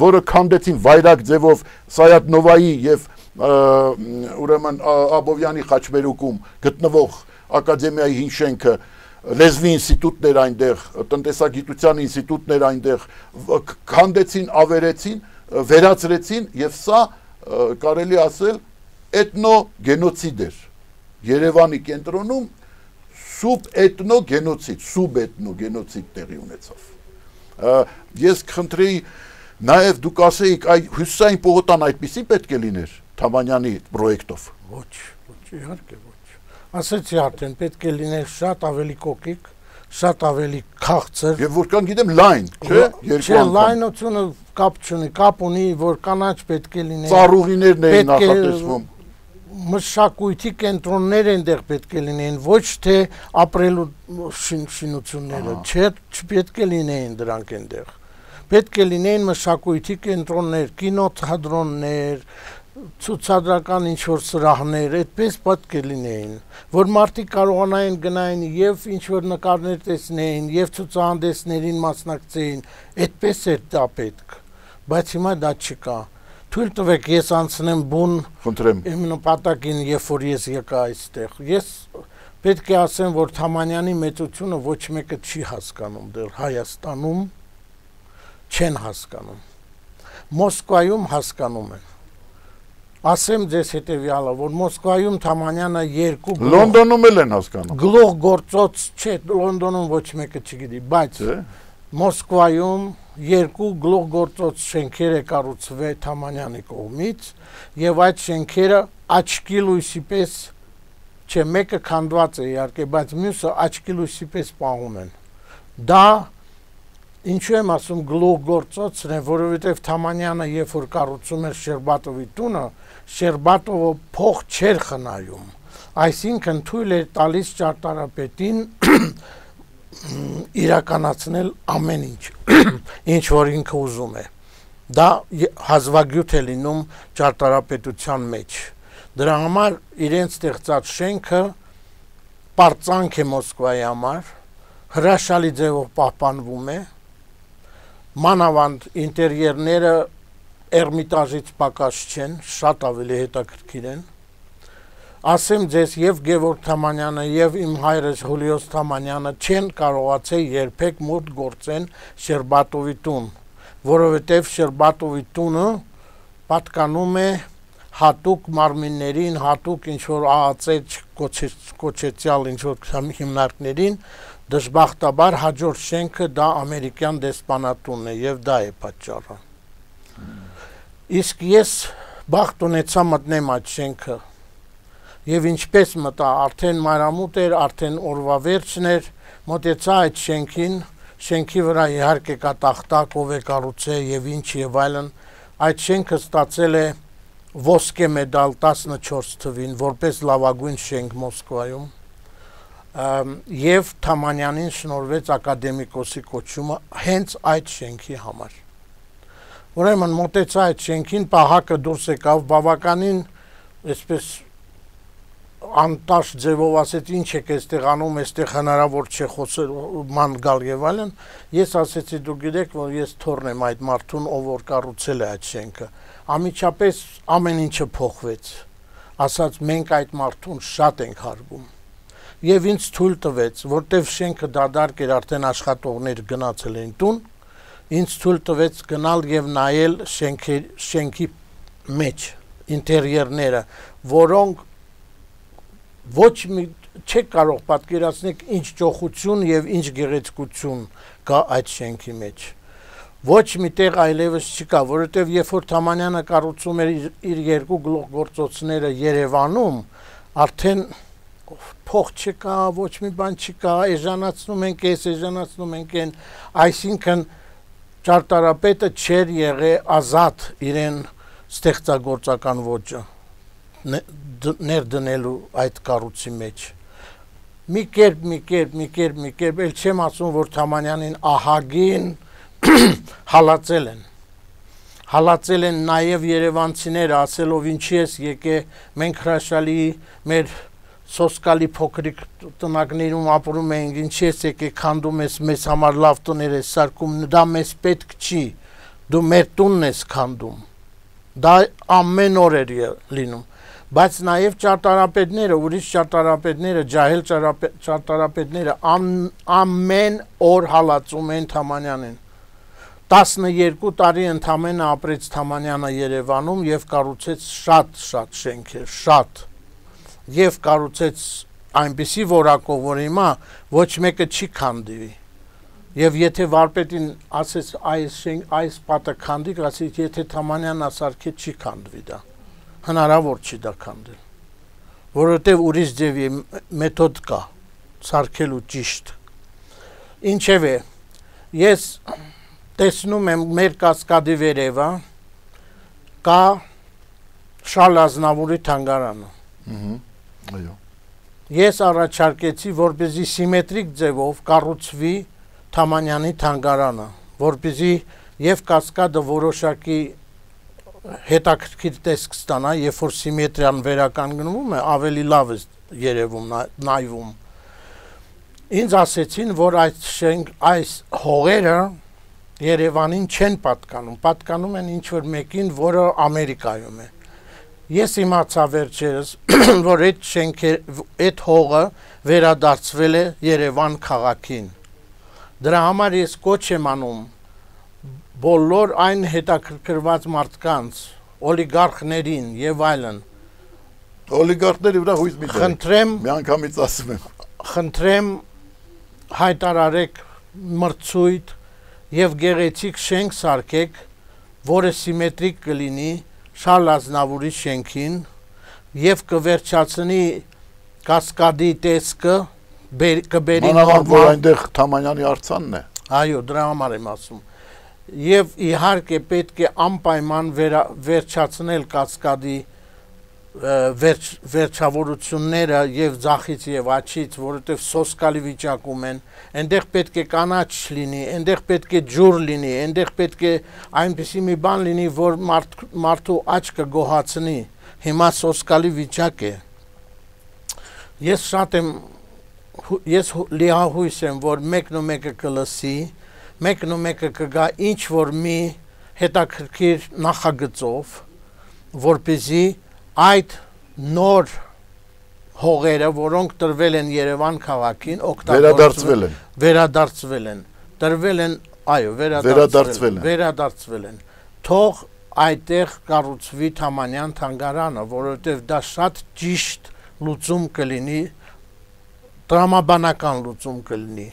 որը քանդեցին վայրակ ձևով Սայաթ Նովայի եւ ուրեմն Աբովյանի խաչմերուկում գտնվող ակադեմիայի հին շենքը լեզվի ինստիտուտներ այնտեղ, տնտեսագիտության ինստիտուտներ այնտեղ քանդեցին, ավերեցին, վերացրեցին եւ սա կարելի ասել էթնո գենոցիդ էր։ Երևանի կենտրոնում սուբ էթնո գենոցիդ, սուբ էթնո գենոցիդ տեղի ունեցավ։ Ես խնդրեի նաև դուք ասեիք, այ հյուսային պողոտան այդպեսի պետք է լիներ Թամանյանի պրոյեկտով։ Ոչ, ոչ, իհարկե Ասեցի արդեն պետք է լիներ շատ ավելի կոկիկ, շատ ավելի քաղցր։ Եվ որքան գիտեմ լայն, չէ՞, երկու անգամ։ Չէ, լայնությունը կապ չունի, կապ ունի, որ կանաչ պետք է լինեն։ Ծառուղիներն էին նախատեսվում մշակույթի կենտրոններ այնտեղ պետք է լինեն, ոչ թե ապրելու շին, շինությունները, չէ, չպետք է լինեին դրանք այնտեղ։ Պետք է լինեին մշակույթի կենտրոններ, կինոթատրոններ, ցուցադրական ինչ որ սրահներ, այդպես պետք է լինեին, որ մարդիկ կարողանային գնային եւ ինչ որ նկարներ տեսնեին եւ ցուցահանդեսներին մասնակցեին, այդպես էր դա պետք։ Բայց հիմա դա չկա։ Թույլ տվեք ես անցնեմ բուն խնդրեմ իմ նպատակին, երբ որ ես եկա այստեղ։ Ես պետք է ասեմ, որ Թամանյանի մեծությունը ոչ մեկը չի հասկանում դեռ Հայաստանում չեն հասկանում։ Մոսկվայում հասկանում են ասեմ ձեզ հետեւյալը, որ Մոսկվայում Թամանյանը երկու Լոնդոնում էլ են հասկանում։ Գլող գործոց չէ, Լոնդոնում ոչ մեկը չգիտի, բայց Մոսկվայում երկու գլող գործոց շենքեր է կառուցվել Թամանյանի կողմից եւ այդ շենքերը աչքի լույսի պես չէ, մեկը քանդված է իհարկե, բայց մյուսը աչքի լույսի պես պահում են։ Դա ինչու եմ ասում գլուխ գործոցն է, որովհետև Թամանյանը երբ որ կառուցում էր Շերբատովի տունը, Շերբատովը փող չէր խնայում։ Այսինքն թույլ էր տալիս ճարտարապետին իրականացնել ամեն ինչ, ինչ որ ինքը ուզում է։ Դա հազվագյուտ է լինում ճարտարապետության մեջ։ Դրա համար իրենց ստեղծած շենքը պարծանք է Մոսկվայի համար, հրաշալի ձևով պահպանվում է, մանավանդ ինտերիերները Էրմիտաժից պակաս չեն, շատ ավելի հետաքրքիր են։ Ասեմ ձեզ եւ Գևորգ Թամանյանը եւ իմ հայրս Հուլիոս Թամանյանը չեն կարողացել երբեք մոտ գործեն Շերբատովի տուն, որովհետեւ Շերբատովի տունը պատկանում է հատուկ մարմիններին, հատուկ ինչ որ ԱԱՑ կոչեցյալ ինչ որ հիմնարկներին, Դժբախտաբար հաջորդ շենքը դա ամերիկյան դեսպանատունն է եւ դա է պատճառը։ Իսկ ես բախտ ունեցա մտնեմ այդ շենքը եւ ինչպես մտա, արդեն մարամուտ էր, արդեն օրվա վերջն էր, մտեցա այդ շենքին, շենքի վրա իհարկե կա տախտակ, ով է կառուցել եւ ինչ եւ այլն։ Այդ շենքը ստացել է ոսկե մեդալ 14 թվին որպես լավագույն շենք Մոսկվայում եւ Թամանյանին շնորհվեց ակադեմիկոսի կոչումը հենց այդ շենքի համար։ Ուրեմն մոտեցա այդ շենքին, պահակը դուրս եկավ, բավականին այսպես անտաշ ձևով ասեց ինչ եք այստեղ անում, այստեղ հնարավոր չէ խոսել ման գալ եւ այլն։ Ես ասեցի դու գիտեք, որ ես թորն եմ այդ մարդուն, ով որ կառուցել է այդ շենքը։ Ամիջապես ամեն ինչը փոխվեց։ Ասած մենք այդ մարդուն շատ ենք հարգում եւ ինձ թույլ տվեց, որտեվ շենքը դադարք էր արդեն աշխատողներ գնացել են տուն, ինձ թույլ տվեց գնալ եւ նայել շենքի շենքի մեջ ինտերիերները, որոնք ոչ մի չեք կարող պատկերացնել ինչ ճոխություն եւ ինչ գեղեցկություն կա այդ շենքի մեջ ոչ մի տեղ այլևս չկա, որովհետև երբ որ Թամանյանը կառուցում էր իր, երկու գլուխ գործոցները Երևանում, արդեն փող չկա, ոչ մի բան չկա, էժանացնում ենք էս, էժանացնում ենք այն, այսինքն ճարտարապետը չեր եղե ազատ իրեն ստեղծագործական ոճը ներդնելու այդ կառույցի մեջ մի կերպ, մի կերպ, մի կերպ, մի կերպ, էլ չեմ ասում, որ Թամանյանին ահագին հալածել են։ Հալածել են նաև Երևանցիները, ասելով ինչի ես եկե, մենք հրաշալի մեր սոսկալի փոքրիկ տնակներում ապրում ենք, ինչի ես եկե քանդում ես մեզ համար լավ տներ ես սարքում, դա մեզ պետք չի։ Դու մեր տունն ես քանդում։ Դա ամեն օր էր լինում բայց նաև ճարտարապետները, ուրիշ ճարտարապետները, ջահել ճարտարապետները ամ, ամեն օր հալածում են Թամանյանին։ 12 տարի ընդամենը ապրեց Թամանյանը Երևանում եւ կառուցեց շատ-շատ շենքեր, շատ եւ կառուցեց այնպիսի որակով, որ հիմա ոչ մեկը չի քանդվի։ Եվ եթե վարպետին ասես այս շեն այս պատը քանդի, ասի եթե Թամանյանն ասարքե չի քանդվի դա։ Հնարավոր չի դա քանդել։ Որովհետեւ ուրիշ ձևի մեթոդ կա սարքելու ճիշտ։ Ինչևէ, ես տեսնում եմ մեր կասկադի վերևը կա Շալ Ազնավուրի թանգարանը։ Ահա Այո։ Ես առաջարկեցի, որպեսզի սիմետրիկ ձևով կառուցվի Թամանյանի թանգարանը, որպեսզի եւ կասկադը որոշակի հետաքրքիր տեսք ստանա, երբ որ սիմետրիան վերականգնվում է, ավելի լավ է երևում նայվում։ Ինձ ասեցին, որ այդ շենք այս հողերը Երևանին չեն պատկանում, պատկանում են ինչ որ մեկին, որը Ամերիկայում է Ես իմացա վերջերս, որ այդ շենքեր, այդ հողը վերադարձվել է Երևան քաղաքին։ Դրա համար ես կոչ եմ անում բոլոր այն հետաքրքրված մարդկանց, օլիգարխներին եւ այլն։ Օլիգարխների վրա հույս մի դեր։ Խնդրեմ, մի անգամից ասում եմ։ Խնդրեմ հայտարարեք մրցույթ եւ գեղեցիկ շենք սարքեք, որը սիմետրիկ կլինի Շարլ Ազնավուրի շենքին եւ կվերջացնի կասկադի տեսքը կբերի նորմալ որ այնտեղ Թամանյանի արցանն է այո դրա համար եմ ասում եւ իհարկե պետք է անպայման վերջացնել կասկադի վերջ վերջավորությունները եւ ցախից եւ աչից, որովհետեւ սոսկալի վիճակում են, այնտեղ պետք է կանաչ լինի, այնտեղ պետք է ջուր լինի, այնտեղ պետք է այնպեսի մի բան լինի, որ մարդ, մարդու աչքը գոհացնի։ Հիմա սոսկալի վիճակ է։ Ես շատ եմ ես լիահույս եմ, որ մեկն ու մեկը կլսի, մեկն ու մեկը կգա ինչ որ մի հետաքրքիր նախագծով, որպեսզի այդ նոր հողերը, որոնք տրվել են Երևան քաղաքին, օգտագործվել են, վերադարձվել են, տրվել են, այո, վերադարձվել են, վերադարձվել են։ Թող այդտեղ կառուցվի Թամանյան թանգարանը, որովհետև դա շատ ճիշտ լուծում կլինի, տրամաբանական լուծում կլինի։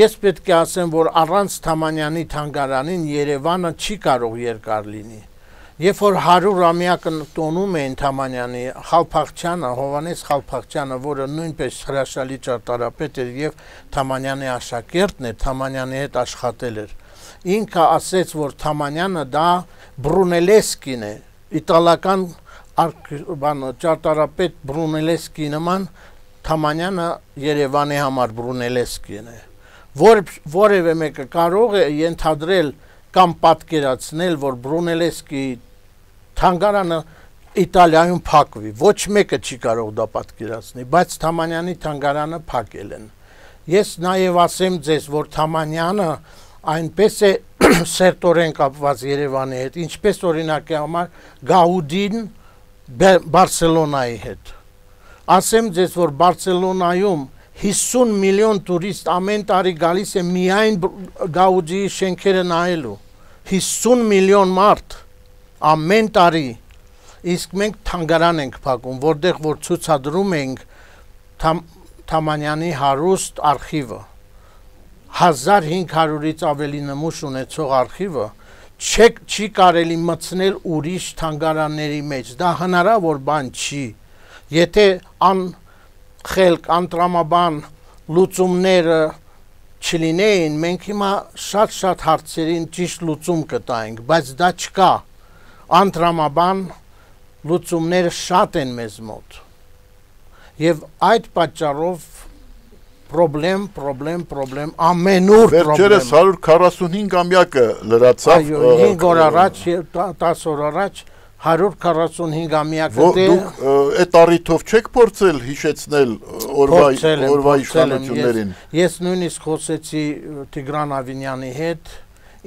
Ես պետք է ասեմ, որ առանց Թամանյանի թանգարանին Երևանը չի կարող երկար լինի Երբ որ 100-ամյակը տոնում էին Թամանյանի Խալփախչյանը, Հովանես Խալփախչյանը, որը նույնպես հրաշալի ճարտարապետ էր եւ Թամանյանի աշակերտն էր, Թամանյանի հետ աշխատել էր։ Ինքը ասեց, որ Թամանյանը դա Բրունելեսկին է, իտալական բան ճարտարապետ Բրունելեսկի նման Թամանյանը Երևանի համար Բրունելեսկին է։ Որ որևէ մեկը կարող է ենթադրել կամ պատկերացնել, որ Բրունելեսկի թանգարանը Իտալիայում փակվի։ Ոչ մեկը չի կարող դա պատկերացնել, բայց Թամանյանի թանգարանը փակել են։ Ես նաև ասեմ ձեզ, որ Թամանյանը այնպես է սերտորեն կապված Երևանի հետ, ինչպես օրինակի համար Գաուդին Բարսելոնայի հետ։ Ասեմ ձեզ, որ Բարսելոնայում 50 միլիոն տուրիստ ամեն տարի գալիս է միայն Գաուդիի շենքերը նայելու 50 միլիոն մարդ ամեն տարի իսկ մենք թանգարան ենք փակում, որտեղ որ ցուցադրում ենք Թամ, Թամանյանի հարուստ արխիվը 1500-ից ավելի նմուշ ունեցող արխիվը չեք չի կարելի մտցնել ուրիշ թանգարանների մեջ։ Դա հնարավոր բան չի։ Եթե ան խելք, անտրամաբան լուծումները չլինեին, մենք հիմա շատ-շատ հարցերին ճիշտ լուծում կտայինք, բայց դա չկա։ Անտրամաբան լուծումները շատ են մեզ մոտ։ Եվ այդ պատճառով պրոբլեմ, պրոբլեմ, պրոբլեմ, ամենուր պրոբլեմ։ Վերջերս 145-ամյակը լրացավ։ Այո, 5 օր առաջ, 10 օր առաջ 145-ամյակը դե դուք այդ առիթով չեք փորձել հիշեցնել օրվա օրվա իշխանություններին։ Ես նույնիսկ խոսեցի Տիգրան Ավինյանի հետ,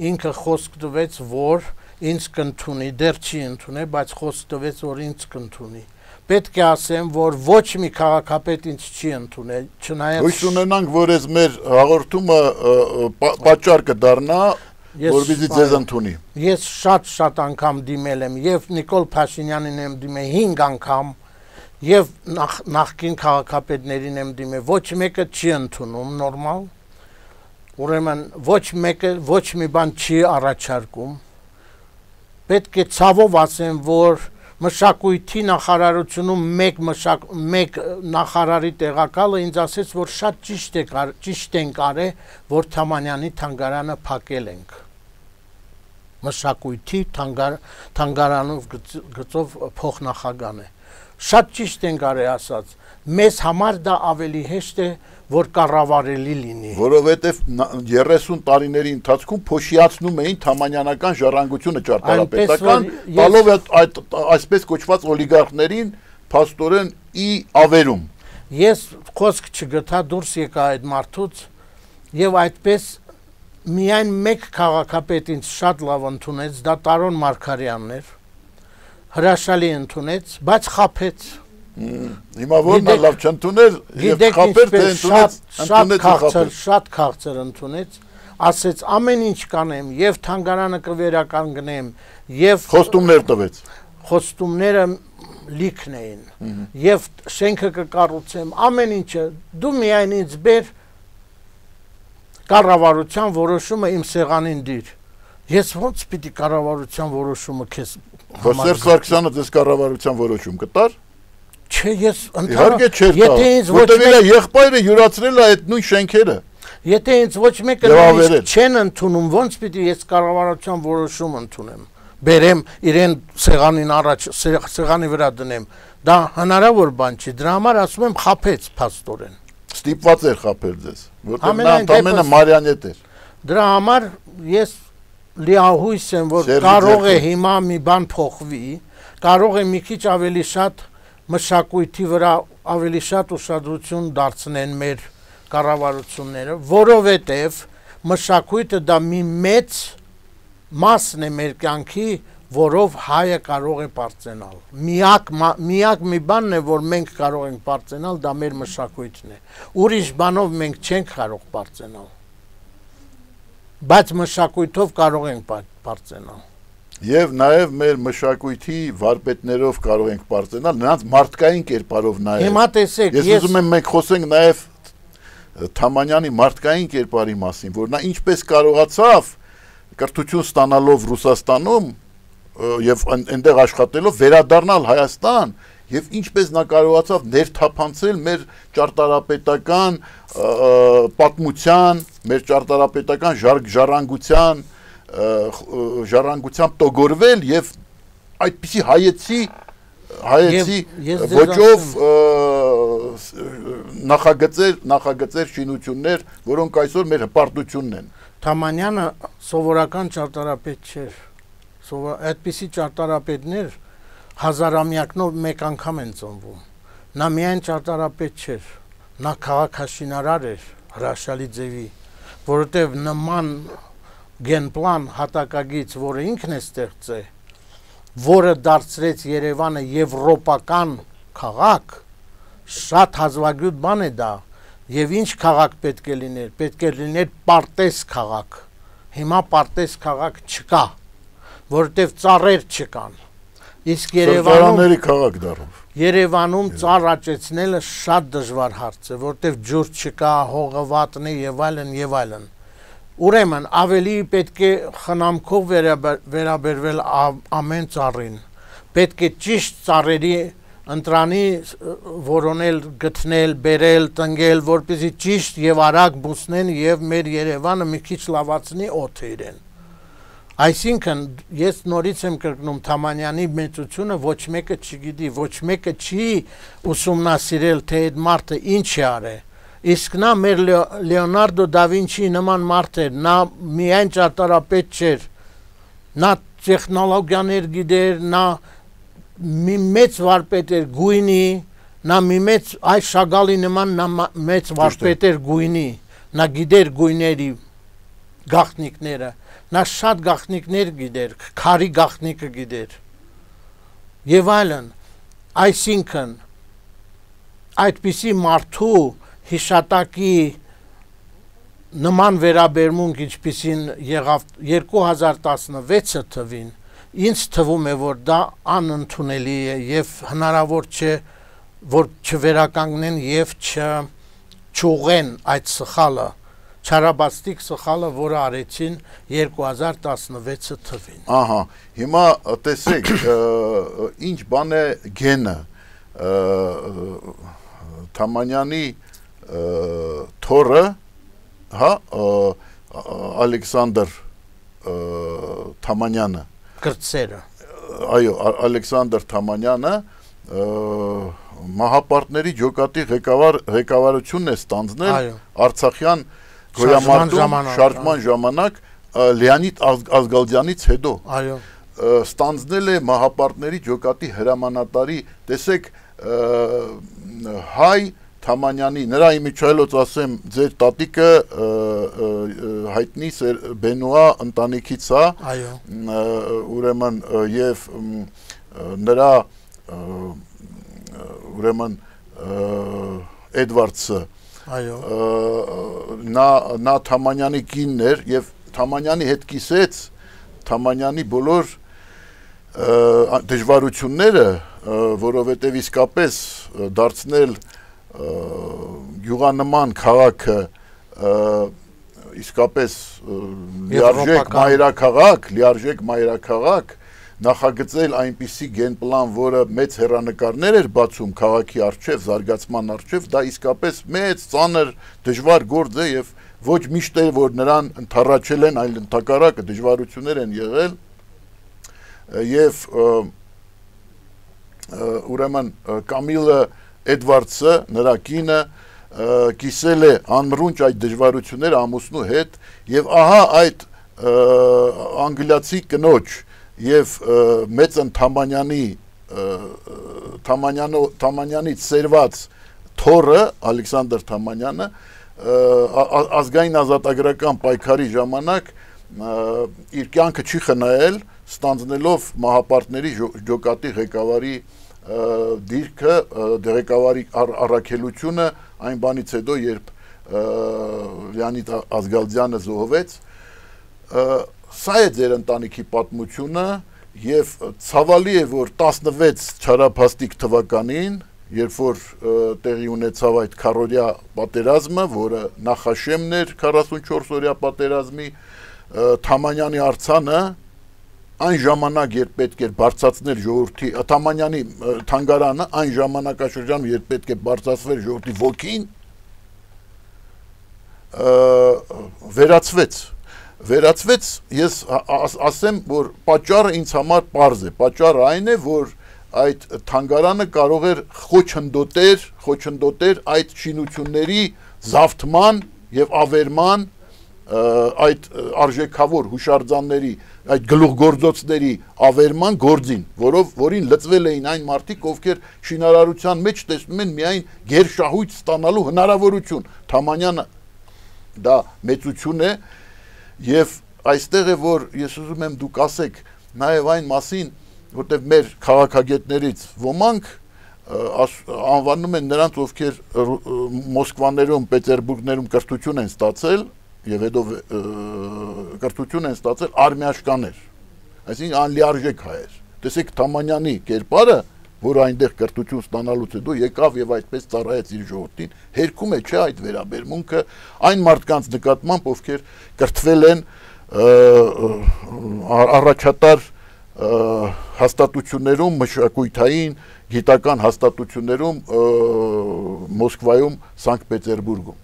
ինքը խոսք տվեց, որ ինձ կընդունի, դեռ չի ընդունել, բայց խոսք տվեց, որ ինձ կընդունի պետք է ասեմ, որ ոչ մի քաղաքապետ ինձ չի ընդունել, չնայած Հույս ունենանք, որ այս մեր հաղորդումը պատճառ կդառնա որովհետեւ ձեզ ընդունի։ Ես շատ-շատ անգամ դիմել եմ եւ Նիկոլ Փաշինյանին եմ դիմել 5 անգամ եւ նախ նախկին քաղաքապետերին եմ դիմել, ոչ մեկը չի ընդունում նորմալ։ Ուրեմն ոչ մեկը ոչ մի բան չի առաջարկում։ Պետք է ցավով ասեմ, որ մշակույթի նախարարությունում մեկ մշակ մեկ նախարարի տեղակալը ինձ ասեց, որ շատ ճիշտ է ճիշտ են կարե, որ Թամանյանի թանգարանը փակել ենք մշակույթի թանգար թանգարանով գծով փոխնախագան է շատ ճիշտ են կարի ասած մեզ համար դա ավելի հեշտ է որ կառավարելի լինի որովհետև 30 տարիների ընթացքում փոշիացնում էին թամանյանական ժառանգությունը ճարտարապետական տալով այդ այսպես կոչված օլիգարխներին փաստորեն ի ավերում ես խոսք չգտա դուրս եկա այդ մարդուց եւ այդպես միայն մեկ քաղաքապետ ինձ շատ լավ ընդունեց, դա Տարոն Մարկարյանն էր։ Հրաշալի ընդունեց, բայց խափեց։ Հիմա ո՞րն է լավ չընդունել եւ խափեր թե ընդունեց, ընդունեց քաղցր, շատ քաղցր ընդունեց ասեց ամեն ինչ կանեմ եւ թանգարանը կվերականգնեմ եւ խոստումներ տվեց խոստումները լիքն էին եւ շենքը կկառուցեմ ամեն ինչը դու միայն ինձ բեր կառավարության որոշումը իմ սեղանին դիր։ Ես ո՞նց պիտի կառավարության որոշումը քեզ Խոսեր Սարգսյանը դες կառավարության որոշում կտար։ Չէ, ես Իհարկե չէր տա։ որտեղ իր եղբայրը յուրացրել է այդ նույն շենքերը։ Եթե ինձ ոչ մեկը չեն ընդունում, ո՞նց պիտի ես կառավարության որոշում ընդունեմ։ Բերեմ իրեն սեղանին առաջ սեղ- սեղանի վրա դնեմ։ Դա հնարավոր բան չի։ Դրա համար ասում եմ խափեց փաստորեն։ Ստիպված էր խაფել ձեզ, որտեղ նա ընդամենը մարիոնետ էր։ Դրա համար ես լիահույս եմ, որ կարող է հիմա մի բան փոխվի, կարող է մի քիչ ավելի շատ մշակույթի վրա ավելի շատ ուշադրություն դարձնեն մեր կառավարությունները, որովհետև մշակույթը դա մի մեծ մասն է մեր կյանքի, որով հայը կարող է ապրծենալ։ Միակ միակ մի բանն է, որ մենք կարող ենք ապրծենալ, դա մեր մշակույթն է։ Ուրիշ բանով մենք չենք կարող ապրծենալ բայց մշակույթով կարող ենք բարձենալ։ Եվ նաև մեր մշակույթի վարպետներով կարող ենք բարձրանալ, նրանց մարդկային կերպարով նաև։ Հիմա տեսեք, Ես ուզում եմ մենք խոսենք նաև Թամանյանի մարդկային կերպարի մասին, որ նա ինչպես կարողացավ կրթություն ստանալով Ռուսաստանում եւ այն- այնտեղ աշխատելով վերադառնալ Հայաստան եւ ինչպես նա կարողացավ ներթափանցել մեր ճարտարապետական պատմության, մեր ճարտարապետական ժառանգության ժառանգությամբ տոգորվել եւ այդպիսի հայեցի հայեցի ը, նախագծեր նախագծեր շինություններ, որոնք այսօր մեր հպարտությունն են։ Թամանյանը սովորական ճարտարապետ չէր։ Սովոր այդպիսի ճարտարապետներ հազարամյակնով մեկ անգամ են ծնվում։ Նա միայն ճարտարապետ չէր, նա քաղաքաշինարար էր հրաշալի ձևի, որովհետև նման գենպլան հատակագից, որը ինքն է ստեղծել, որը դարձրեց Երևանը եվրոպական քաղաք, շատ հազվագյուտ բան է դա։ Եվ ինչ քաղաք պետք է լիներ։ Պետք է լիներ պարտես քաղաք։ Հիմա պարտես քաղաք չկա, որովհետև ծառեր չկան։ Իսկ Երևանում քաղաք դառավ։ Երևանում ծառ աճեցնելը շատ դժվար հարց է, որովհետև ջուր չկա, հողը վատն է եւ այլն եւ այլն։ Ուրեմն ավելի պետք է խնամքով վերաբեր- վերաբերվել ամեն ծառին։ Պետք է ճիշտ ծառերի ընտրանի որոնել, գտնել, բերել, տնգել, որպեսզի ճիշտ եւ արագ բուսնեն եւ մեր Երևանը մի քիչ լավացնի օդը իրեն։ Այսինքն ես նորից եմ կրկնում Թամանյանի մեծությունը ոչ մեկը չգիտի, ոչ մեկը չի ուսումնասիրել թե այդ մարդը ինչ է արել։ Իսկ նա մեր Լեո- Լեոնարդո դա Վինչի նման մարդ էր, նա միայն ճարտարապետ չէր։ Նա տեխնոլոգիաներ գիտեր, նա մի մեծ վարպետ էր գույնի, նա մի մեծ այ Շագալի նման նա մեծ վարպետ էր գույնի։ Նա գիտեր գույների գաղտնիքները։ Նա շատ գաղտնիքներ գիտեր, քարի գաղտնիքը գիտեր։ Եվ այլն։ Այսինքն այդպիսի մարդու հիշատակի նման վերաբերմունք ինչպիսին եղավ 2016-ը թվին ինձ թվում է որ դա անընդունելի է եւ հնարավոր չէ որ չվերականգնեն եւ չուղեն այդ սխալը չարաբաստիկ սխալը, որը արեցին 2016 թվին։ Ահա, հիմա տեսեք, ինչ բան է գենը։ Թամանյանի թորը, հա, Ալեքսանդր Թամանյանը, Կրծերը։ այո, Ալեքսանդր Թամանյանը մահապարտների ջոկատի ղեկավար ղեկավարությունն է ստանձնել Արցախյան գոյամարտում ժամանակ, շարժման ժամանակ ը, Լեոնիդ Ազգ- Ազգալդյանից հետո Այո։ ստանձնել է մահապարտների ջոկատի հրամանատարի տեսեք հայ Թամանյանի նրա իմիջայլոց ասեմ ձեր տատիկը հայտնի Սեր- Բենուա ընտանիքից է Այո։ ուրեմն եւ նրա ուրեմն Էդվարդսը Այո։ նա նա Թամանյանի կինն էր եւ Թամանյանի հետ կիսեց Թամանյանի բոլոր դժվարությունները, ը, որովհետեւ իսկապես դարձնել ը, յուղանման քաղաքը իսկապես լիարժեք մայրաքաղաք, լիարժեք մայրաքաղաք նախագծել այնպիսի գենպլան, որը մեծ հերանեկարներ էր բացում քաղաքի արչև, զարգացման արչև, դա իսկապես մեծ, ծանր, դժվար գործ է եւ ոչ միշտ է որ նրան ընթառաջել են, այլ ընդհակառակը դժվարություններ են եղել եւ ուրեմն Կամիլը Էդվարդսը, նրա կինը կիսել է անմրունչ այդ դժվարությունները ամուսնու հետ եւ ահա այդ անգլիացի կնոջ եւ մեծն Թամանյանի Թամանյանո Թամանյանից սերված թորը Ալեքսանդր Թամանյանը ազգային ազատագրական պայքարի ժամանակ իր կյանքը չի խնայել ստանձնելով մահապարտների ջոկատի ղեկավարի դիրքը ղեկավարի առաքելությունը այն բանից հետո երբ Լեոնիդ Ազգալդյանը զոհվեց սա է ձեր ընտանիքի պատմությունը եւ ցավալի է որ 16 չարափաստիկ թվականին երբ որ տեղի ունեցավ այդ քարորիա պատերազմը, որը նախաշեմն էր 44 օրյա պատերազմի Թամանյանի արցանը այն ժամանակ երբ պետք էր բարձրացնել ժողովրդի Թամանյանի թանգարանը այն ժամանակաշրջանում երբ պետք է բարձրացվել ժողովրդի ոգին վերացվեց վերացվեց, ես ասեմ, որ պատճառը ինձ համար པարզ է։ Պատճառը այն է, որ այդ թանգարանը կարող էր խոչընդոտեր, խոչընդոտեր այդ շինությունների զավթման եւ ավերման այդ արժեքավոր հուշարձանների, այդ գլուխգործոցների ավերման գործին, որով որին լծվել էին այն մարդիկ, ովքեր շինարարության մեջ տեսնում են միայն գերշահույթ ստանալու հնարավորություն։ Թամանյանը դա մեծություն է, Եվ այստեղ է որ ես ուզում եմ դուք ասեք նաև այն մասին, որտեղ մեր քաղաքագետներից ոմանք անվանում են նրանց, ովքեր Մոսկվաներում, Պետերբուրգներում կրթություն են ստացել եւ հետո կրթություն են ստացել արմիաշկաներ։ Այսինքն անլիարժեք հայեր։ Տեսեք Թամանյանի կերպարը, որ այնտեղ կրթություն ստանալուց հետո եկավ եւ այդպես ծառայեց իր ժողովրդին, հերքում է չէ այդ վերաբերմունքը այն մարդկանց նկատմամբ, ովքեր կրթվել են առաջատար հաստատություններում, մշակույթային, գիտական հաստատություններում Մոսկվայում, Սանկտ Պետերբուրգում։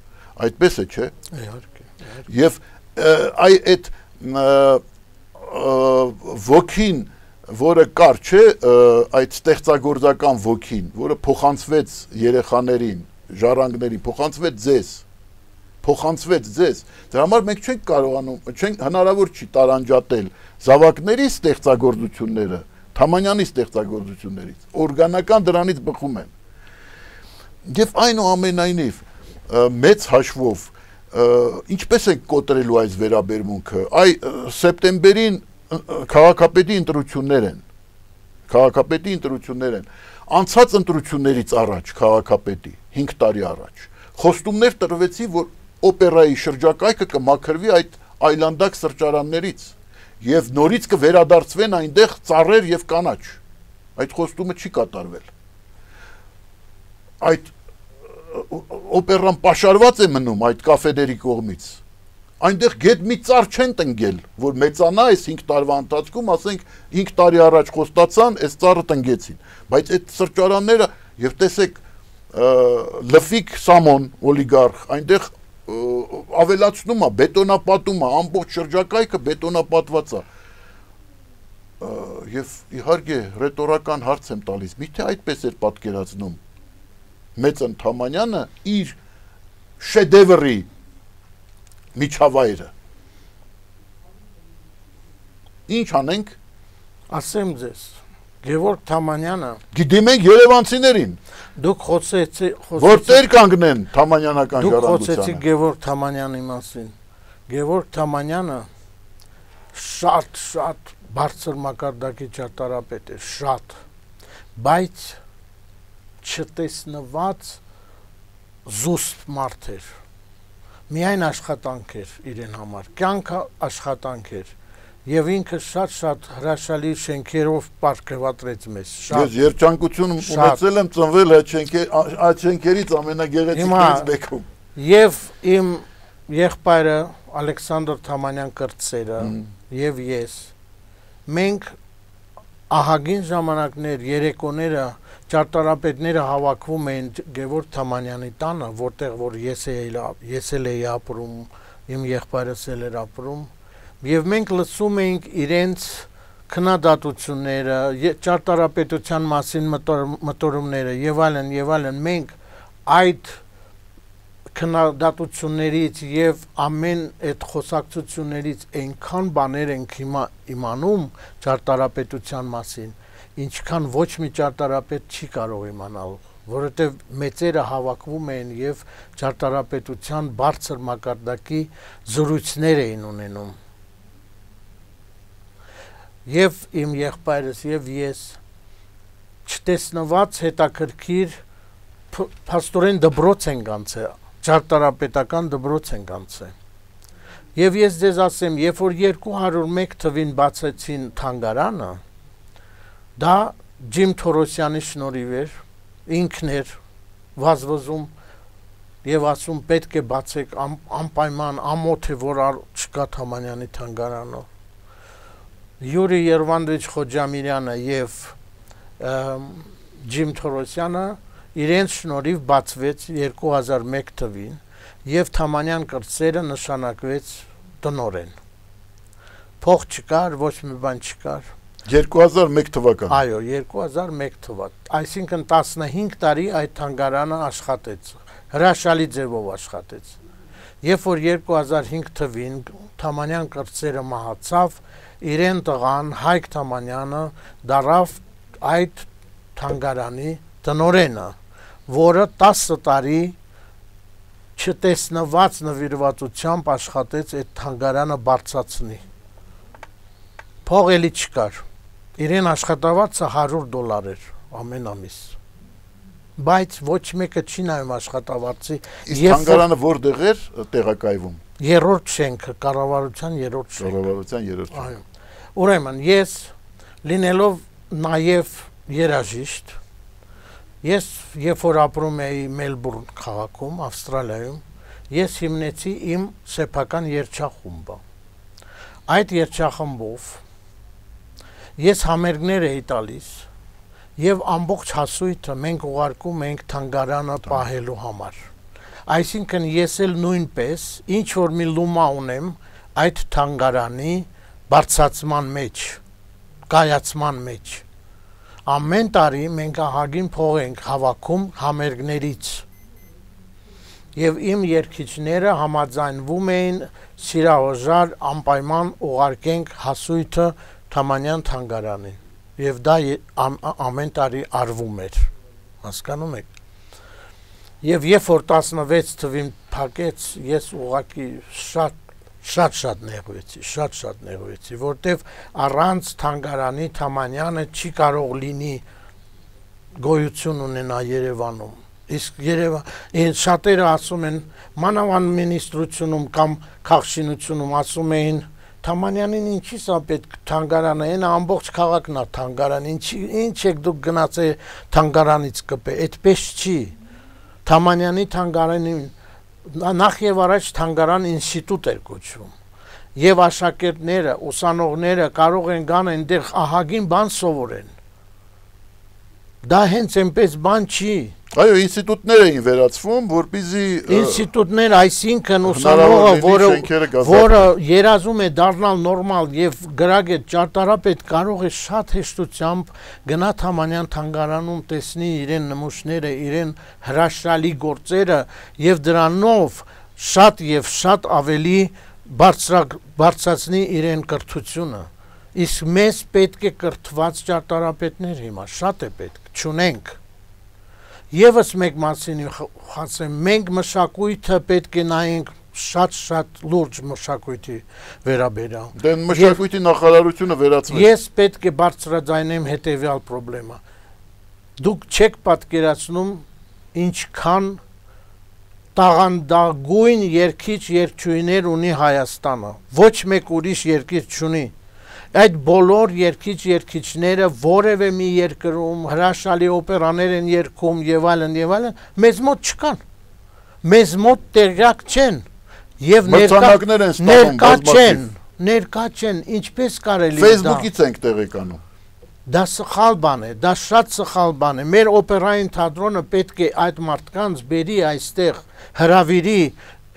Այդպես է, չէ։ Իհարկե։ Եվ այ այդ ոգին որը կար, չէ, այդ ստեղծագործական ոգին, որը փոխանցվեց երեխաներին, ժառանգներին, փոխանցվեց ձեզ, փոխանցվեց ձեզ։ Դրա համար մենք չենք կարողանում, չենք հնարավոր չի տարանջատել զավակների ստեղծագործությունները, Թամանյանի ստեղծագործություններից, օրգանական դրանից բխում են։ Եվ այնուամենայնիվ մեծ հաշվով ինչպես է կոտրելու այս վերաբերմունքը։ Այ սեպտեմբերին քաղաքապետի ընտրություններ են քաղաքապետի ընտրություններ են անցած ընտրություններից առաջ քաղաքապետի 5 տարի առաջ խոստումներ տրվեցի որ օպերայի շրջակայքը կմաքրվի այդ այլանդակ սրճարաններից եւ նորից կվերադարձվեն այնտեղ ծառեր եւ կանաչ այդ խոստումը չի կատարվել այդ օպերան պաշարված է մնում այդ կաֆեների կողմից այնտեղ գետ մի ծառ չեն տնգել, որ մեծանա այս 5 տարվա ընթացքում, ասենք 5 տարի առաջ խոստացան, այս ծառը տնգեցին։ Բայց այդ սրճարանները եւ տեսեք լֆիկ Սամոն օլիգարխ այնտեղ ավելացնում է, բետոնապատում է, ամբողջ շրջակայքը բետոնապատված է։ Եվ իհարկե ռետորական հարց եմ տալիս, միթե այդպես էր պատկերացնում Մեծն Թամանյանը իր շեդևրի միջավայրը։ Ինչ անենք։ Ասեմ ձեզ, Գևորգ Թամանյանը Գիտիմենք Երևանցիներին։ Դուք խոսեցի Որտեր կանգնեն Թամանյանական ժառանգությանը։ Դուք խոսեցիք Գևորգ Թամանյանի մասին։ Գևորգ Թամանյանը շատ շատ բարձր մակարդակի ճարտարապետ է, շատ, բայց չտեսնված զուսպ մարդ էր միայն աշխատանք էր իրեն համար, կյանքը աշխատանք էր եւ ինքը շատ-շատ հրաշալի շենքերով ապարգևատրեց մեզ։ Ես երջանկություն ունեցել եմ ծնվել այդ շենքեր, այդ շենքերից ամենագեղեցիկներից մեկում։ Եվ իմ եղբայրը Ալեքսանդր Թամանյան կրծերը եւ ես մենք ահագին ժամանակներ երեկոները ճարտարապետները հավաքվում էին Գևորգ Թամանյանի տանը, որտեղ որ ես էի ես էի ապրում, իմ եղբայրս էր ապրում, եւ մենք լսում էինք իրենց քննադատությունները, ճարտարապետության մասին մտորումները եւ այլն եւ այլն մենք այդ քննադատություններից եւ ամեն այդ խոսակցություններից այնքան բաներ ենք հիմա իմանում ճարտարապետության մասին, ինչքան ոչ մի ճարտարապետ չի կարող իմանալ որովհետև մեծերը հավաքվում են եւ ճարտարապետության բարձր մակարդակի զրույցներ էին ունենում եւ իմ եղբայրս եւ ես չտեսնված հետաքրքիր փաստորեն դբրոց են գանցել ճարտարապետական դբրոց են գանցել եւ ես ձեզ ասեմ երբ որ 201 թվին բացեցին թանգարանը դա Ջիմ Թորոսյանի շնորհիվ էր ինքն էր վազվզում եւ ասում պետք է բացեք անպայման ամոթ է որ չկա Թամանյանի թանգարանը Յուրի Երվանդիչ Խոջամիրյանը եւ Ջիմ Թորոսյանը իրենց շնորհիվ բացվեց 2001 թվին եւ Թամանյան կրծերը նշանակվեց տնորեն։ Փող չկար, ոչ մի բան չկար։ 2001 թվական։ Այո, 2001 թվական։ Այսինքն 15 տարի այդ թանգարանը աշխատեց, հրաշալի ձևով աշխատեց։ Երբ որ 2005 թվին Թամանյան կրծերը մահացավ, իրեն տղան Հայկ Թամանյանը դարավ այդ թանգարանի տնորենը, որը 10 տարի չտեսնված նվիրվածությամբ աշխատեց այդ թանգարանը բարձացնի։ Փող էլի չկար։ Իրեն աշխատավարձը 100 դոլար էր ամեն ամիս բայց ոչ մեկը չի նայում աշխատավարձի։ Իսկ թանգարանը որտեղ էր տեղակայվում։ Երրորդ շենքը, կառավարության երրորդ շենքը։ Կառավարության երրորդ Այո։ Ուրեմն ես լինելով նաև երաժիշտ ես երբ որ ապրում էի Մելբուրն քաղաքում, Ավստրալիայում, ես հիմնեցի իմ սեփական երգչախումբը։ Այդ երգչախմբով ես համերգներ էի տալիս եւ ամբողջ հասույթը մենք ուղարկում ենք թանգարանը պահելու համար։ Այսինքն ես էլ նույնպես ինչ որ մի լումա ունեմ այդ թանգարանի բարձացման մեջ, կայացման մեջ։ Ամեն տարի մենք ահագին փող ենք հավաքում համերգներից։ Եվ իմ երկիչները համաձայնվում էին սիրահոժար անպայման ուղարկենք հասույթը Թամանյան թանգարանին։ Եվ դա ամեն տարի արվում էր։ Հասկանում եք։ Եվ երբ որ 16 թվին փակեց, ես ուղակի շատ շատ-շատ նեղվեցի, շատ-շատ նեղվեցի, որտեվ առանց թանգարանի Թամանյանը չի կարող լինի գոյություն ունենա Երևանում։ Իսկ Երևան շատերը ասում են մանավան մինիստրությունում կամ քաղաքշինությունում ասում էին Թամանյանին ինչի՞ սա պետք թանգարանը, այն ամբողջ քաղաքն է թանգարան, ինչի ինչ եք դուք գնացել թանգարանից կպե, այդպես չի։ Թամանյանի թանգարանին նախ եւ առաջ թանգարան ինստիտուտ էր կոչվում եւ աշակերտները, ուսանողները կարող են գան այնտեղ ահագին բան սովորեն։ Դա հենց այնպես բան չի, Այո, ինստիտուտներ էին վերածվում, որբիզի ինստիտուտներ, այսինքն ուսանողը, որը որը երազում է դառնալ նորմալ եւ գրագետ ճարտարապետ կարող է շատ հեշտությամբ գնա Թամանյան թանգարանում տեսնի իրեն նմուշները, իրեն հրաշալի գործերը եւ դրանով շատ եւ շատ ավելի բարձրակ բարձրացնի իրեն կրթությունը իսկ մեզ պետք է կրթված ճարտարապետներ հիմա շատ է պետք չունենք Եվս մեկ մասին ասեմ, մենք մշակույթը պետք է նայենք շատ-շատ լուրջ մշակույթի վերաբերյալ։ Դե մշակույթի նախարարությունը վերածվեց։ Ես պետք է բարձրաձայնեմ հետեւյալ խնդրեմը։ Դուք չեք պատկերացնում ինչքան տաղանդագույն երկիչ երկչույներ ունի Հայաստանը։ Ոչ մեկ ուրիշ երկիր չունի այդ բոլոր երկիչ երկիչները որևէ մի երկրում հրաշալի օպերաներ են երգում եւ այլն եւ այլն մեզ մոտ չկան մեզ մոտ տեղյակ չեն եւ ներկա ներկա չեն ներկա չեն ինչպես կարելի է Facebook-ից ենք տեղեկանում Դա սխալ բան է, դա շատ սխալ բան է։ Մեր օպերային թատրոնը պետք է այդ մարդկանց բերի այստեղ հրավիրի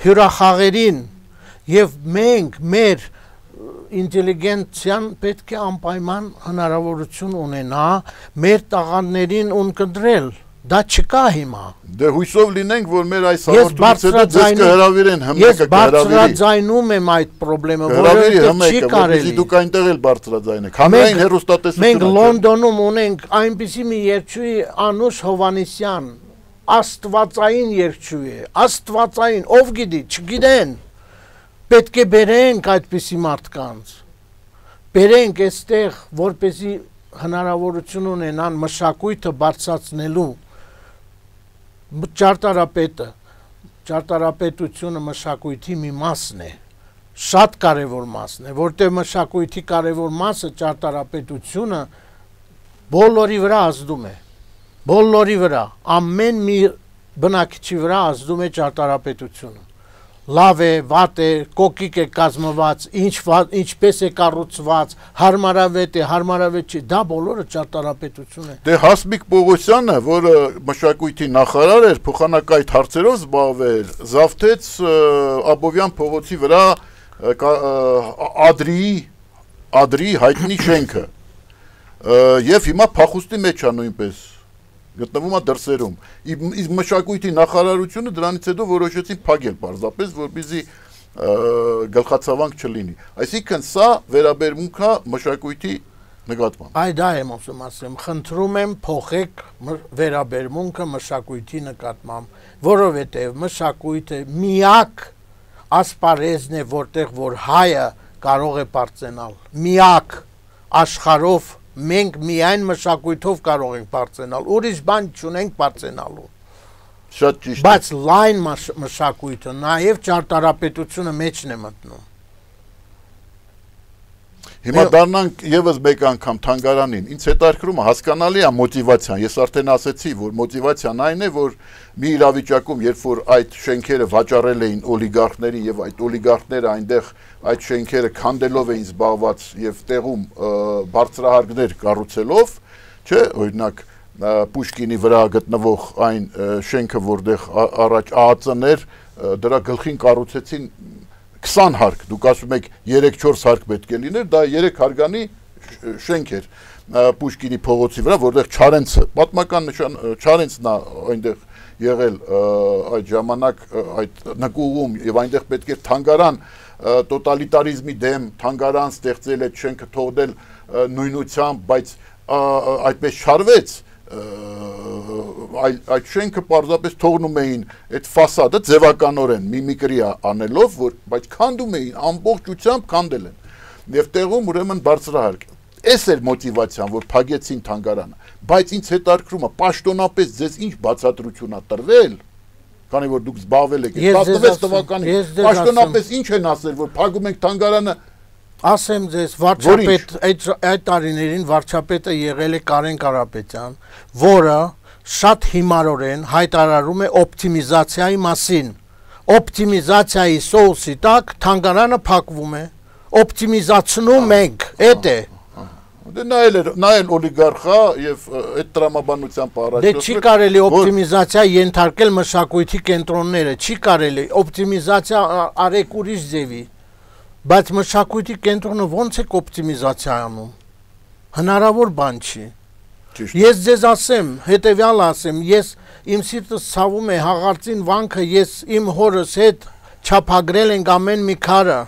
հյուրախաղերին եւ մենք մեր ինտելիգենցիան պետք է անպայման հնարավորություն ունենա մեր տաղանդներին ունկնդրել Դա չկա հիմա։ Դե հույսով լինենք, որ մեր այս հաղորդումից հետո ձեզ կհրավիրեն, հմեկը կհրավիրի։ Ես բարձրաձայնում եմ այդ խնդրեմը, որովհետև չի կարելի։ Դուք այնտեղ էլ բարձրաձայնեք։ Համային հերոստատեսություն։ Մենք Լոնդոնում ունենք այնպիսի մի երգչուհի Անուշ Հովանեսյան, աստվածային երգչուհի աստվածային, ով գիտի, չգիտեն։ Պետք է բերենք այդպիսի մարդկանց։ Բերենք այստեղ, որպեսի հնարավորություն ունենան մշակույթը բարձրացնելու ճարտարապետը ճարտարապետությունը մշակույթի մի մասն է շատ կարևոր մասն է որտեղ մշակույթի կարևոր մասը ճարտարապետությունը բոլորի վրա ազդում է բոլորի վրա ամեն մի բնակիչի վրա ազդում է ճարտարապետությունը լավ է, վատ է, կոկիկ է կազմված, ինչ ինչպես է կառուցված, հարմարավետ է, հարմարավետ չի, դա բոլորը ճարտարապետություն է։ Դե Հասմիկ Պողոսյանը, որը մշակույթի նախարար էր, փոխանակայթ հարցերով զբաղվել, զավթեց Աբովյան փողոցի վրա Ադրի Ադրի հայտնի շենքը։ Եվ հիմա փախուստի մեջ է նույնպես գտնվում է դրսերում։ Իսկ մշակույթի նախարարությունը դրանից հետո որոշեցին փակել պարզապես, որպեսզի գլխացավանք չլինի։ Այսինքն սա վերաբերմունք է մշակույթի նկատմամբ։ Այ դա եմ ասում ասեմ, խնդրում եմ փոխեք վերաբերմունքը մշակույթի նկատմամբ, որովհետև մշակույթը միակ ասպարեզն է, որտեղ որ հայը կարող է բարձենալ։ Միակ աշխարհով մենք միայն մշակույթով կարող ենք բարձենալ, ուրիշ բան չունենք բարձենալու։ Շատ ճիշտ։ Բայց լայն մշակույթը նաև ճարտարապետությունը մեջն է մտնում։ Հիմա դառնանք եւս մեկ անգամ թանգարանին։ Ինչ հետարքրումը հասկանալի է մոտիվացիան։ Ես արդեն ասացի, որ մոտիվացիան այն է, որ մի իրավիճակում, երբ որ այդ շենքերը վաճառել էին օլիգարխներին եւ այդ օլիգարխները այնտեղ այդ շենքերը քանդելով էին զբաղված եւ տեղում բարձրահարկներ կառուցելով, չէ, օրինակ Պուշկինի վրա գտնվող այն շենքը, որտեղ առաջ ԱԱՑ-ներ դրա գլխին կառուցեցին 20 հարկ, դուք ասում եք 3-4 հարկ պետք է լիներ, դա 3 հարգանի շենք էր Պուշկինի փողոցի վրա, որտեղ Չարենցը, պատմական նշան Չարենցն է այնտեղ եղել այդ ժամանակ այդ նկուղում եւ այնտեղ պետք էր թանգարան տոտալիտարիզմի դեմ թանգարան ստեղծել այդ շենքը թողնել նույնությամբ, բայց այդպես չարվեց այլ այդ շենքը պարզապես թողնում էին այդ ֆասադը ձևականորեն միմիկրիա անելով, որ բայց քանդում էին ամբողջությամբ քանդել են։ Եվ տեղում ուրեմն բարձրահարկ։ Էս էր մոտիվացիան, որ փագեցին թանգարանը, բայց ինձ հետարկում է պաշտոնապես ձեզ ինչ բացատրություն ա տրվել, քանի որ դուք զբաղվել եք 16 թվականի պաշտոնապես ինչ են ասել որ փակում ենք թանգարանը ասեմ ձեզ վարչապետ այդ այդ տարիներին վարչապետը եղել է Կարեն Կարապետյան որը շատ հիմարորեն հայտարարում է օպտիմիզացիայի մասին օպտիմիզացիայի սոուսի տակ թանգարանը փակվում է օպտիմիզացնում ենք այդ է Դե նա էլ էր, նա էլ օլիգարխ է եւ այդ տրամաբանությամբ առաջ Դե չի կարելի օպտիմիզացիա ենթարկել մշակույթի կենտրոնները, չի կարելի օպտիմիզացիա արեք ուրիշ ձևի։ Բայց մշակույթի կենտրոնը ո՞նց է օպտիմիզացիա անում։ Հնարավոր բան չի։ Ես ձեզ ասեմ, հետեւյալ ասեմ, ես իմ սիրտը ցավում է հաղարծին վանքը, ես իմ հորս հետ չափագրել ենք ամեն մի քարը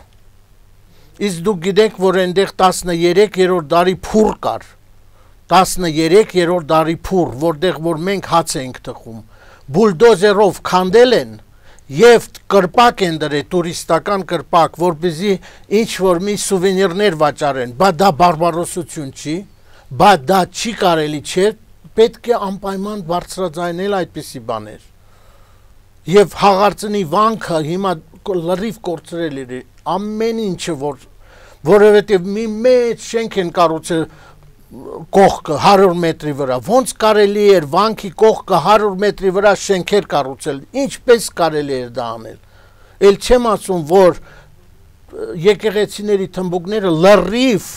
Իսկ դուք գիտեք, որ այնտեղ 13-րդ դարի փուր կար։ 13-րդ դարի փուր, որտեղ որ մենք հաց ենք թխում։ Բուլդոզերով քանդել են եւ կրպակ են դրել տուրիստական կրպակ, որպեսզի ինչ որ մի սուվենիրներ վաճառեն, բա դա բարբարոսություն չի, բա դա չի կարելի չէ, պետք է անպայման բարձրաձայնել այդպիսի բաներ։ Եվ հաղարծնի վանքը հիմա լրիվ կորցրել էր ամեն ինչը որ որովհետև մի մեծ շենք են կառուցել կողքը 100 մետրի վրա ոնց կարելի էր վանքի կողքը 100 մետրի վրա շենքեր կառուցել ինչպես կարելի էր դա անել ել չեմ ասում որ եկեղեցիների թմբուկները լրիվ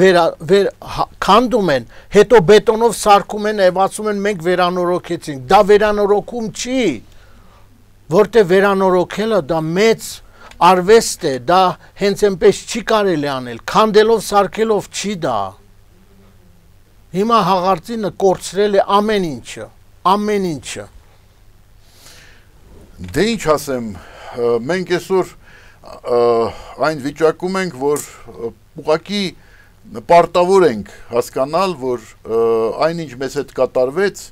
վերա վեր հա- քանդում են, հետո բետոնով սարքում են, եւացում են մենք վերանորոգեցինք։ Դա վերանորոգում չի, որտեղ վերանորոգելը դա մեծ արվեստ է, դա հենց այնպես չի կարելի անել, քանդելով սարքելով չի դա։ Հիմա հաղարծինը կորցրել է ամեն ինչը, ամեն ինչը։ Դե ինչ ասեմ, մենք այսօր այն վիճակում ենք, որ ուղակի պարտավոր ենք հասկանալ, որ այնինչ մեզ հետ կատարվեց,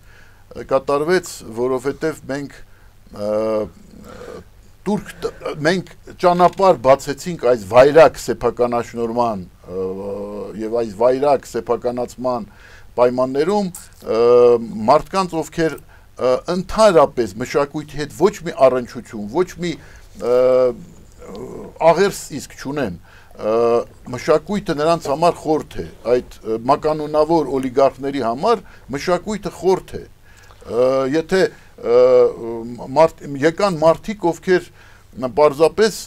կատարվեց, որովհետև մենք турք մենք ճանապարհ բացեցինք այս վայրակ սեփականաշնորման սեփականաշնորհման եւ այս վայրակ սեփականացման պայմաններում մարդկանց ովքեր ընդհանրապես մշակույթի հետ ոչ մի առնչություն, ոչ մի աղերս իսկ չունեն, մշակույթը նրանց համար խորթ է, այդ մականունավոր օլիգարխների համար մշակույթը խորթ է։ Եթե մարդ եկան մարդիկ, ովքեր պարզապես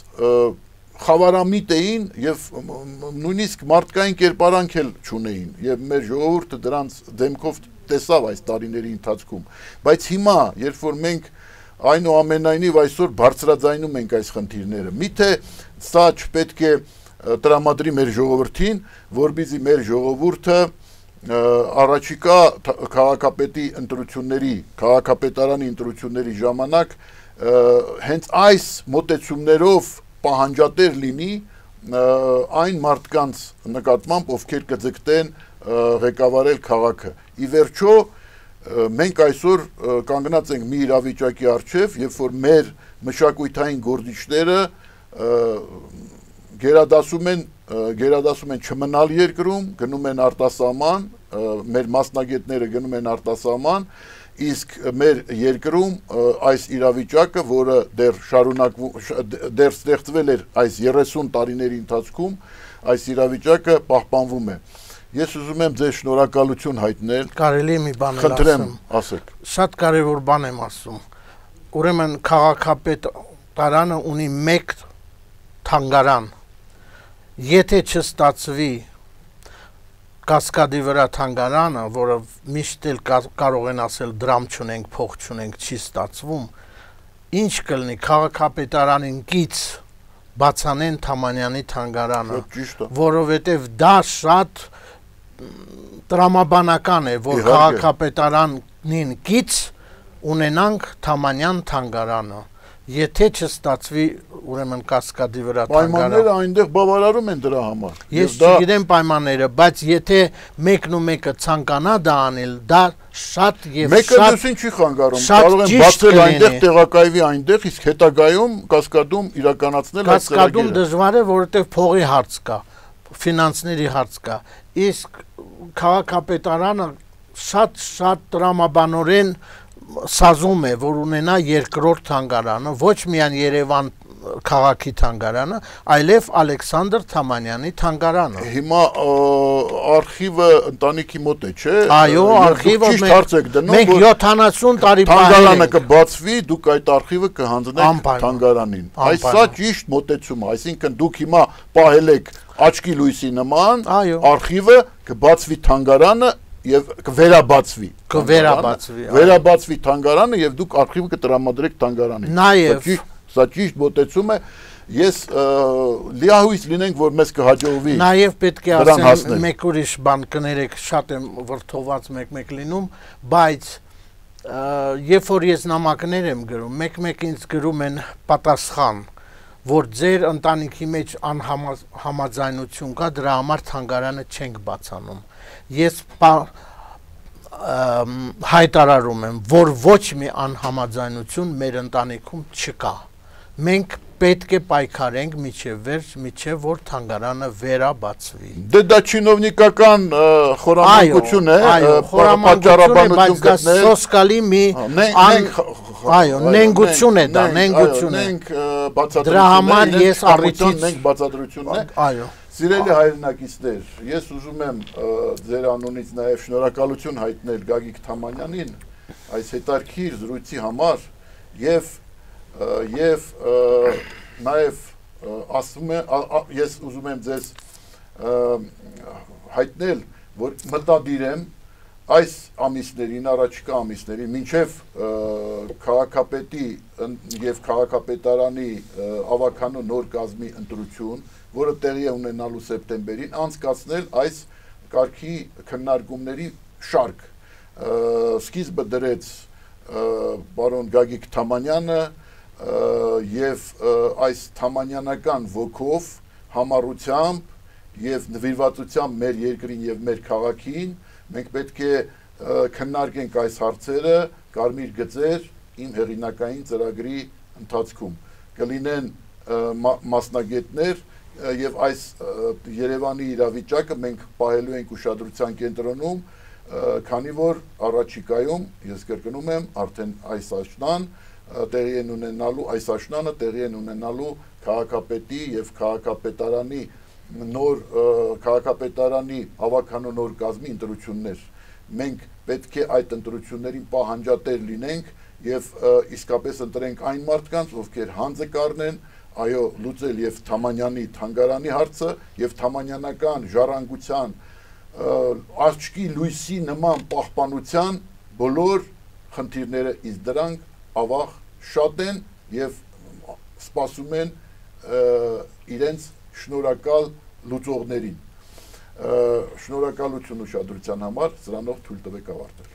խավարամիտ էին եւ նույնիսկ մարդկային կերպարանք էլ չունեին եւ մեր ժողովուրդը դրանց դեմքով տեսավ այս տարիների ընթացքում բայց հիմա երբ որ մենք այնուամենայնիվ այսօր բարձրաձայնում ենք այս խնդիրները միթե սա չպետք է տրամադրի մեր ժողովրդին որբիզի մեր ժողովուրդը առաջիկա քաղաքապետի ընտրությունների քաղաքապետարանի ընտրությունների ժամանակ հենց այս մոտեցումներով պահանջատեր լինի այն մարդկանց նկատմամբ, ովքեր կձգտեն ղեկավարել քաղաքը։ Ի վերջո մենք այսօր կանգնած ենք մի իրավիճակի առջև, երբ որ մեր մշակույթային գործիչները գերադասում են գերադասում են չմնալ երկրում, գնում են արտասահման, մեր մասնագետները գնում են արտասահման, իսկ մեր երկրում այս իրավիճակը, որը դեռ շարունակվում դեռ ստեղծվել էր այս 30 տարիների ընթացքում, այս իրավիճակը պահպանվում է։ Ես ուզում եմ ձեզ շնորհակալություն հայտնել։ Կարելի է մի բան ասեմ։ Խնդրեմ, ասեք։ Շատ կարևոր բան եմ ասում։ Ուրեմն քաղաքապետ տարանը ունի 1 թանգարան։ Եթե չստացվի կասկադի վրա թանգարանը, որը միշտ էլ կարող են ասել դրամ չունենք, փող չունենք, չի ստացվում, ինչ կլինի քաղաքապետարանին կից բացանեն Թամանյանի թանգարանը, որովհետև դա շատ տրամաբանական է, որ քաղաքապետարանին կից ունենանք Թամանյան թանգարանը եթե չստացվի ուրեմն կասկադի վրա թանգարան պայմանները այնտեղ բավարարում են դրա համար ես չգիտեմ պայմանները բայց եթե մեկն ու մեկը ցանկանա դա անել դա շատ եւ շատ մեկը դուսին չի խանգարում կարող են բացել այնտեղ տեղակայվի այնտեղ իսկ հետագայում կասկադում իրականացնել այդ կասկադում դժվար է որովհետեւ փողի հարց կա ֆինանսների հարց կա իսկ քաղաքապետարանը շատ շատ տրամաբանորեն սազում է, որ ունենա երկրորդ թանգարանը, ոչ միայն Երևան քաղաքի թանգարանը, այլև Ալեքսանդր Թամանյանի թանգարանը։ Հիմա արխիվը ընտանիքի մոտ է, չէ։ Այո, արխիվը ճիշտ հարց եք դնում, մենք 70 տարի թանգարանը կբացվի, դուք այդ արխիվը կհանձնեք թանգարանին։ Այս սա ճիշտ մոտեցում է, այսինքն դուք հիմա պահել եք աչքի լույսի նման, արխիվը կբացվի թանգարանը եւ կվերաբացվի կվերաբացվի վերաբացվի թանգարանը եւ դուք արխիվը կտրամադրեք թանգարանին նաեւ սա ճիշտ մոտեցում է ես լիահույս լինենք որ մեզ կհաջողվի նաեւ պետք է ասեմ մեկ ուրիշ բան կներեք շատ եմ վրթոված մեկ-մեկ լինում բայց երբ որ ես նամակներ եմ գրում մեկ-մեկ ինձ գրում են պատասխան որ ձեր ընտանիքի մեջ անհամաձայնություն կա դրա համար թանգարանը չենք բացանում ես հայտարարում եմ, որ ոչ մի անհամաձայնություն մեր ընտանիքում չկա։ Մենք պետք է պայքարենք միջև վերջ, միջև որ թանգարանը վերաբացվի։ Դե դա չինովնիկական խորամանկություն է, այո, պատճառաբանություն գտնել։ Սոսկալի մի այո, նենգություն է դա, նենգություն է։ Մենք բացատրություն Դրա համար ես առիթից մենք բացատրությունն է։ Այո Սիրելի հայրենակիցներ, ես ուզում եմ ձեր անունից նաև շնորհակալություն հայտնել Գագիկ Թամանյանին այս հետարքիր զրույցի համար եւ եւ նաև ասում եմ ես ուզում եմ ձեզ հայտնել, որ մտադիր եմ այս ամիսներին, առաջիկա ամիսներին, մինչև քաղաքապետի եւ քաղաքապետարանի ավականու նոր կազմի ընտրություն, որը տեղի է ունենալու սեպտեմբերին, անցկացնել այս կարգի քննարկումների շարք։ Սկիզբը դրեց պարոն Գագիկ Թամանյանը եւ այս Թամանյանական ոգով համառությամբ եւ նվիրվածությամբ մեր երկրին եւ մեր քաղաքին մենք պետք է քննարկենք այս հարցերը կարմիր գծեր իմ հերինակային ծրագրի ընթացքում կլինեն մասնագետներ եւ այս Երևանի իրավիճակը մենք պահելու ենք ուշադրության կենտրոնում քանի որ առաջիկայում ես կրկնում եմ արդեն այս աշնան տեղի են ունենալու այս աշնանը տեղի են ունենալու քաղաքապետի եւ քաղաքապետարանի նոր քաղաքապետարանի հավաքանու նոր կազմի ընտրություններ մենք պետք է այդ ընտրություններին պահանջատեր լինենք եւ իսկապես ընտրենք այն մարդկանց ովքեր հանձը կառնեն այո լուծել եւ Թամանյանի թանգարանի հարցը եւ Թամանյանական ժառանգության աչքի լույսի նման պահպանության բոլոր խնդիրները իս դրանք ավաղ շատ են եւ սպասում են իրենց շնորհակալ լուծողներին շնորհակալություն ուշադրության համար սրանով թույլ տվեք ավարտել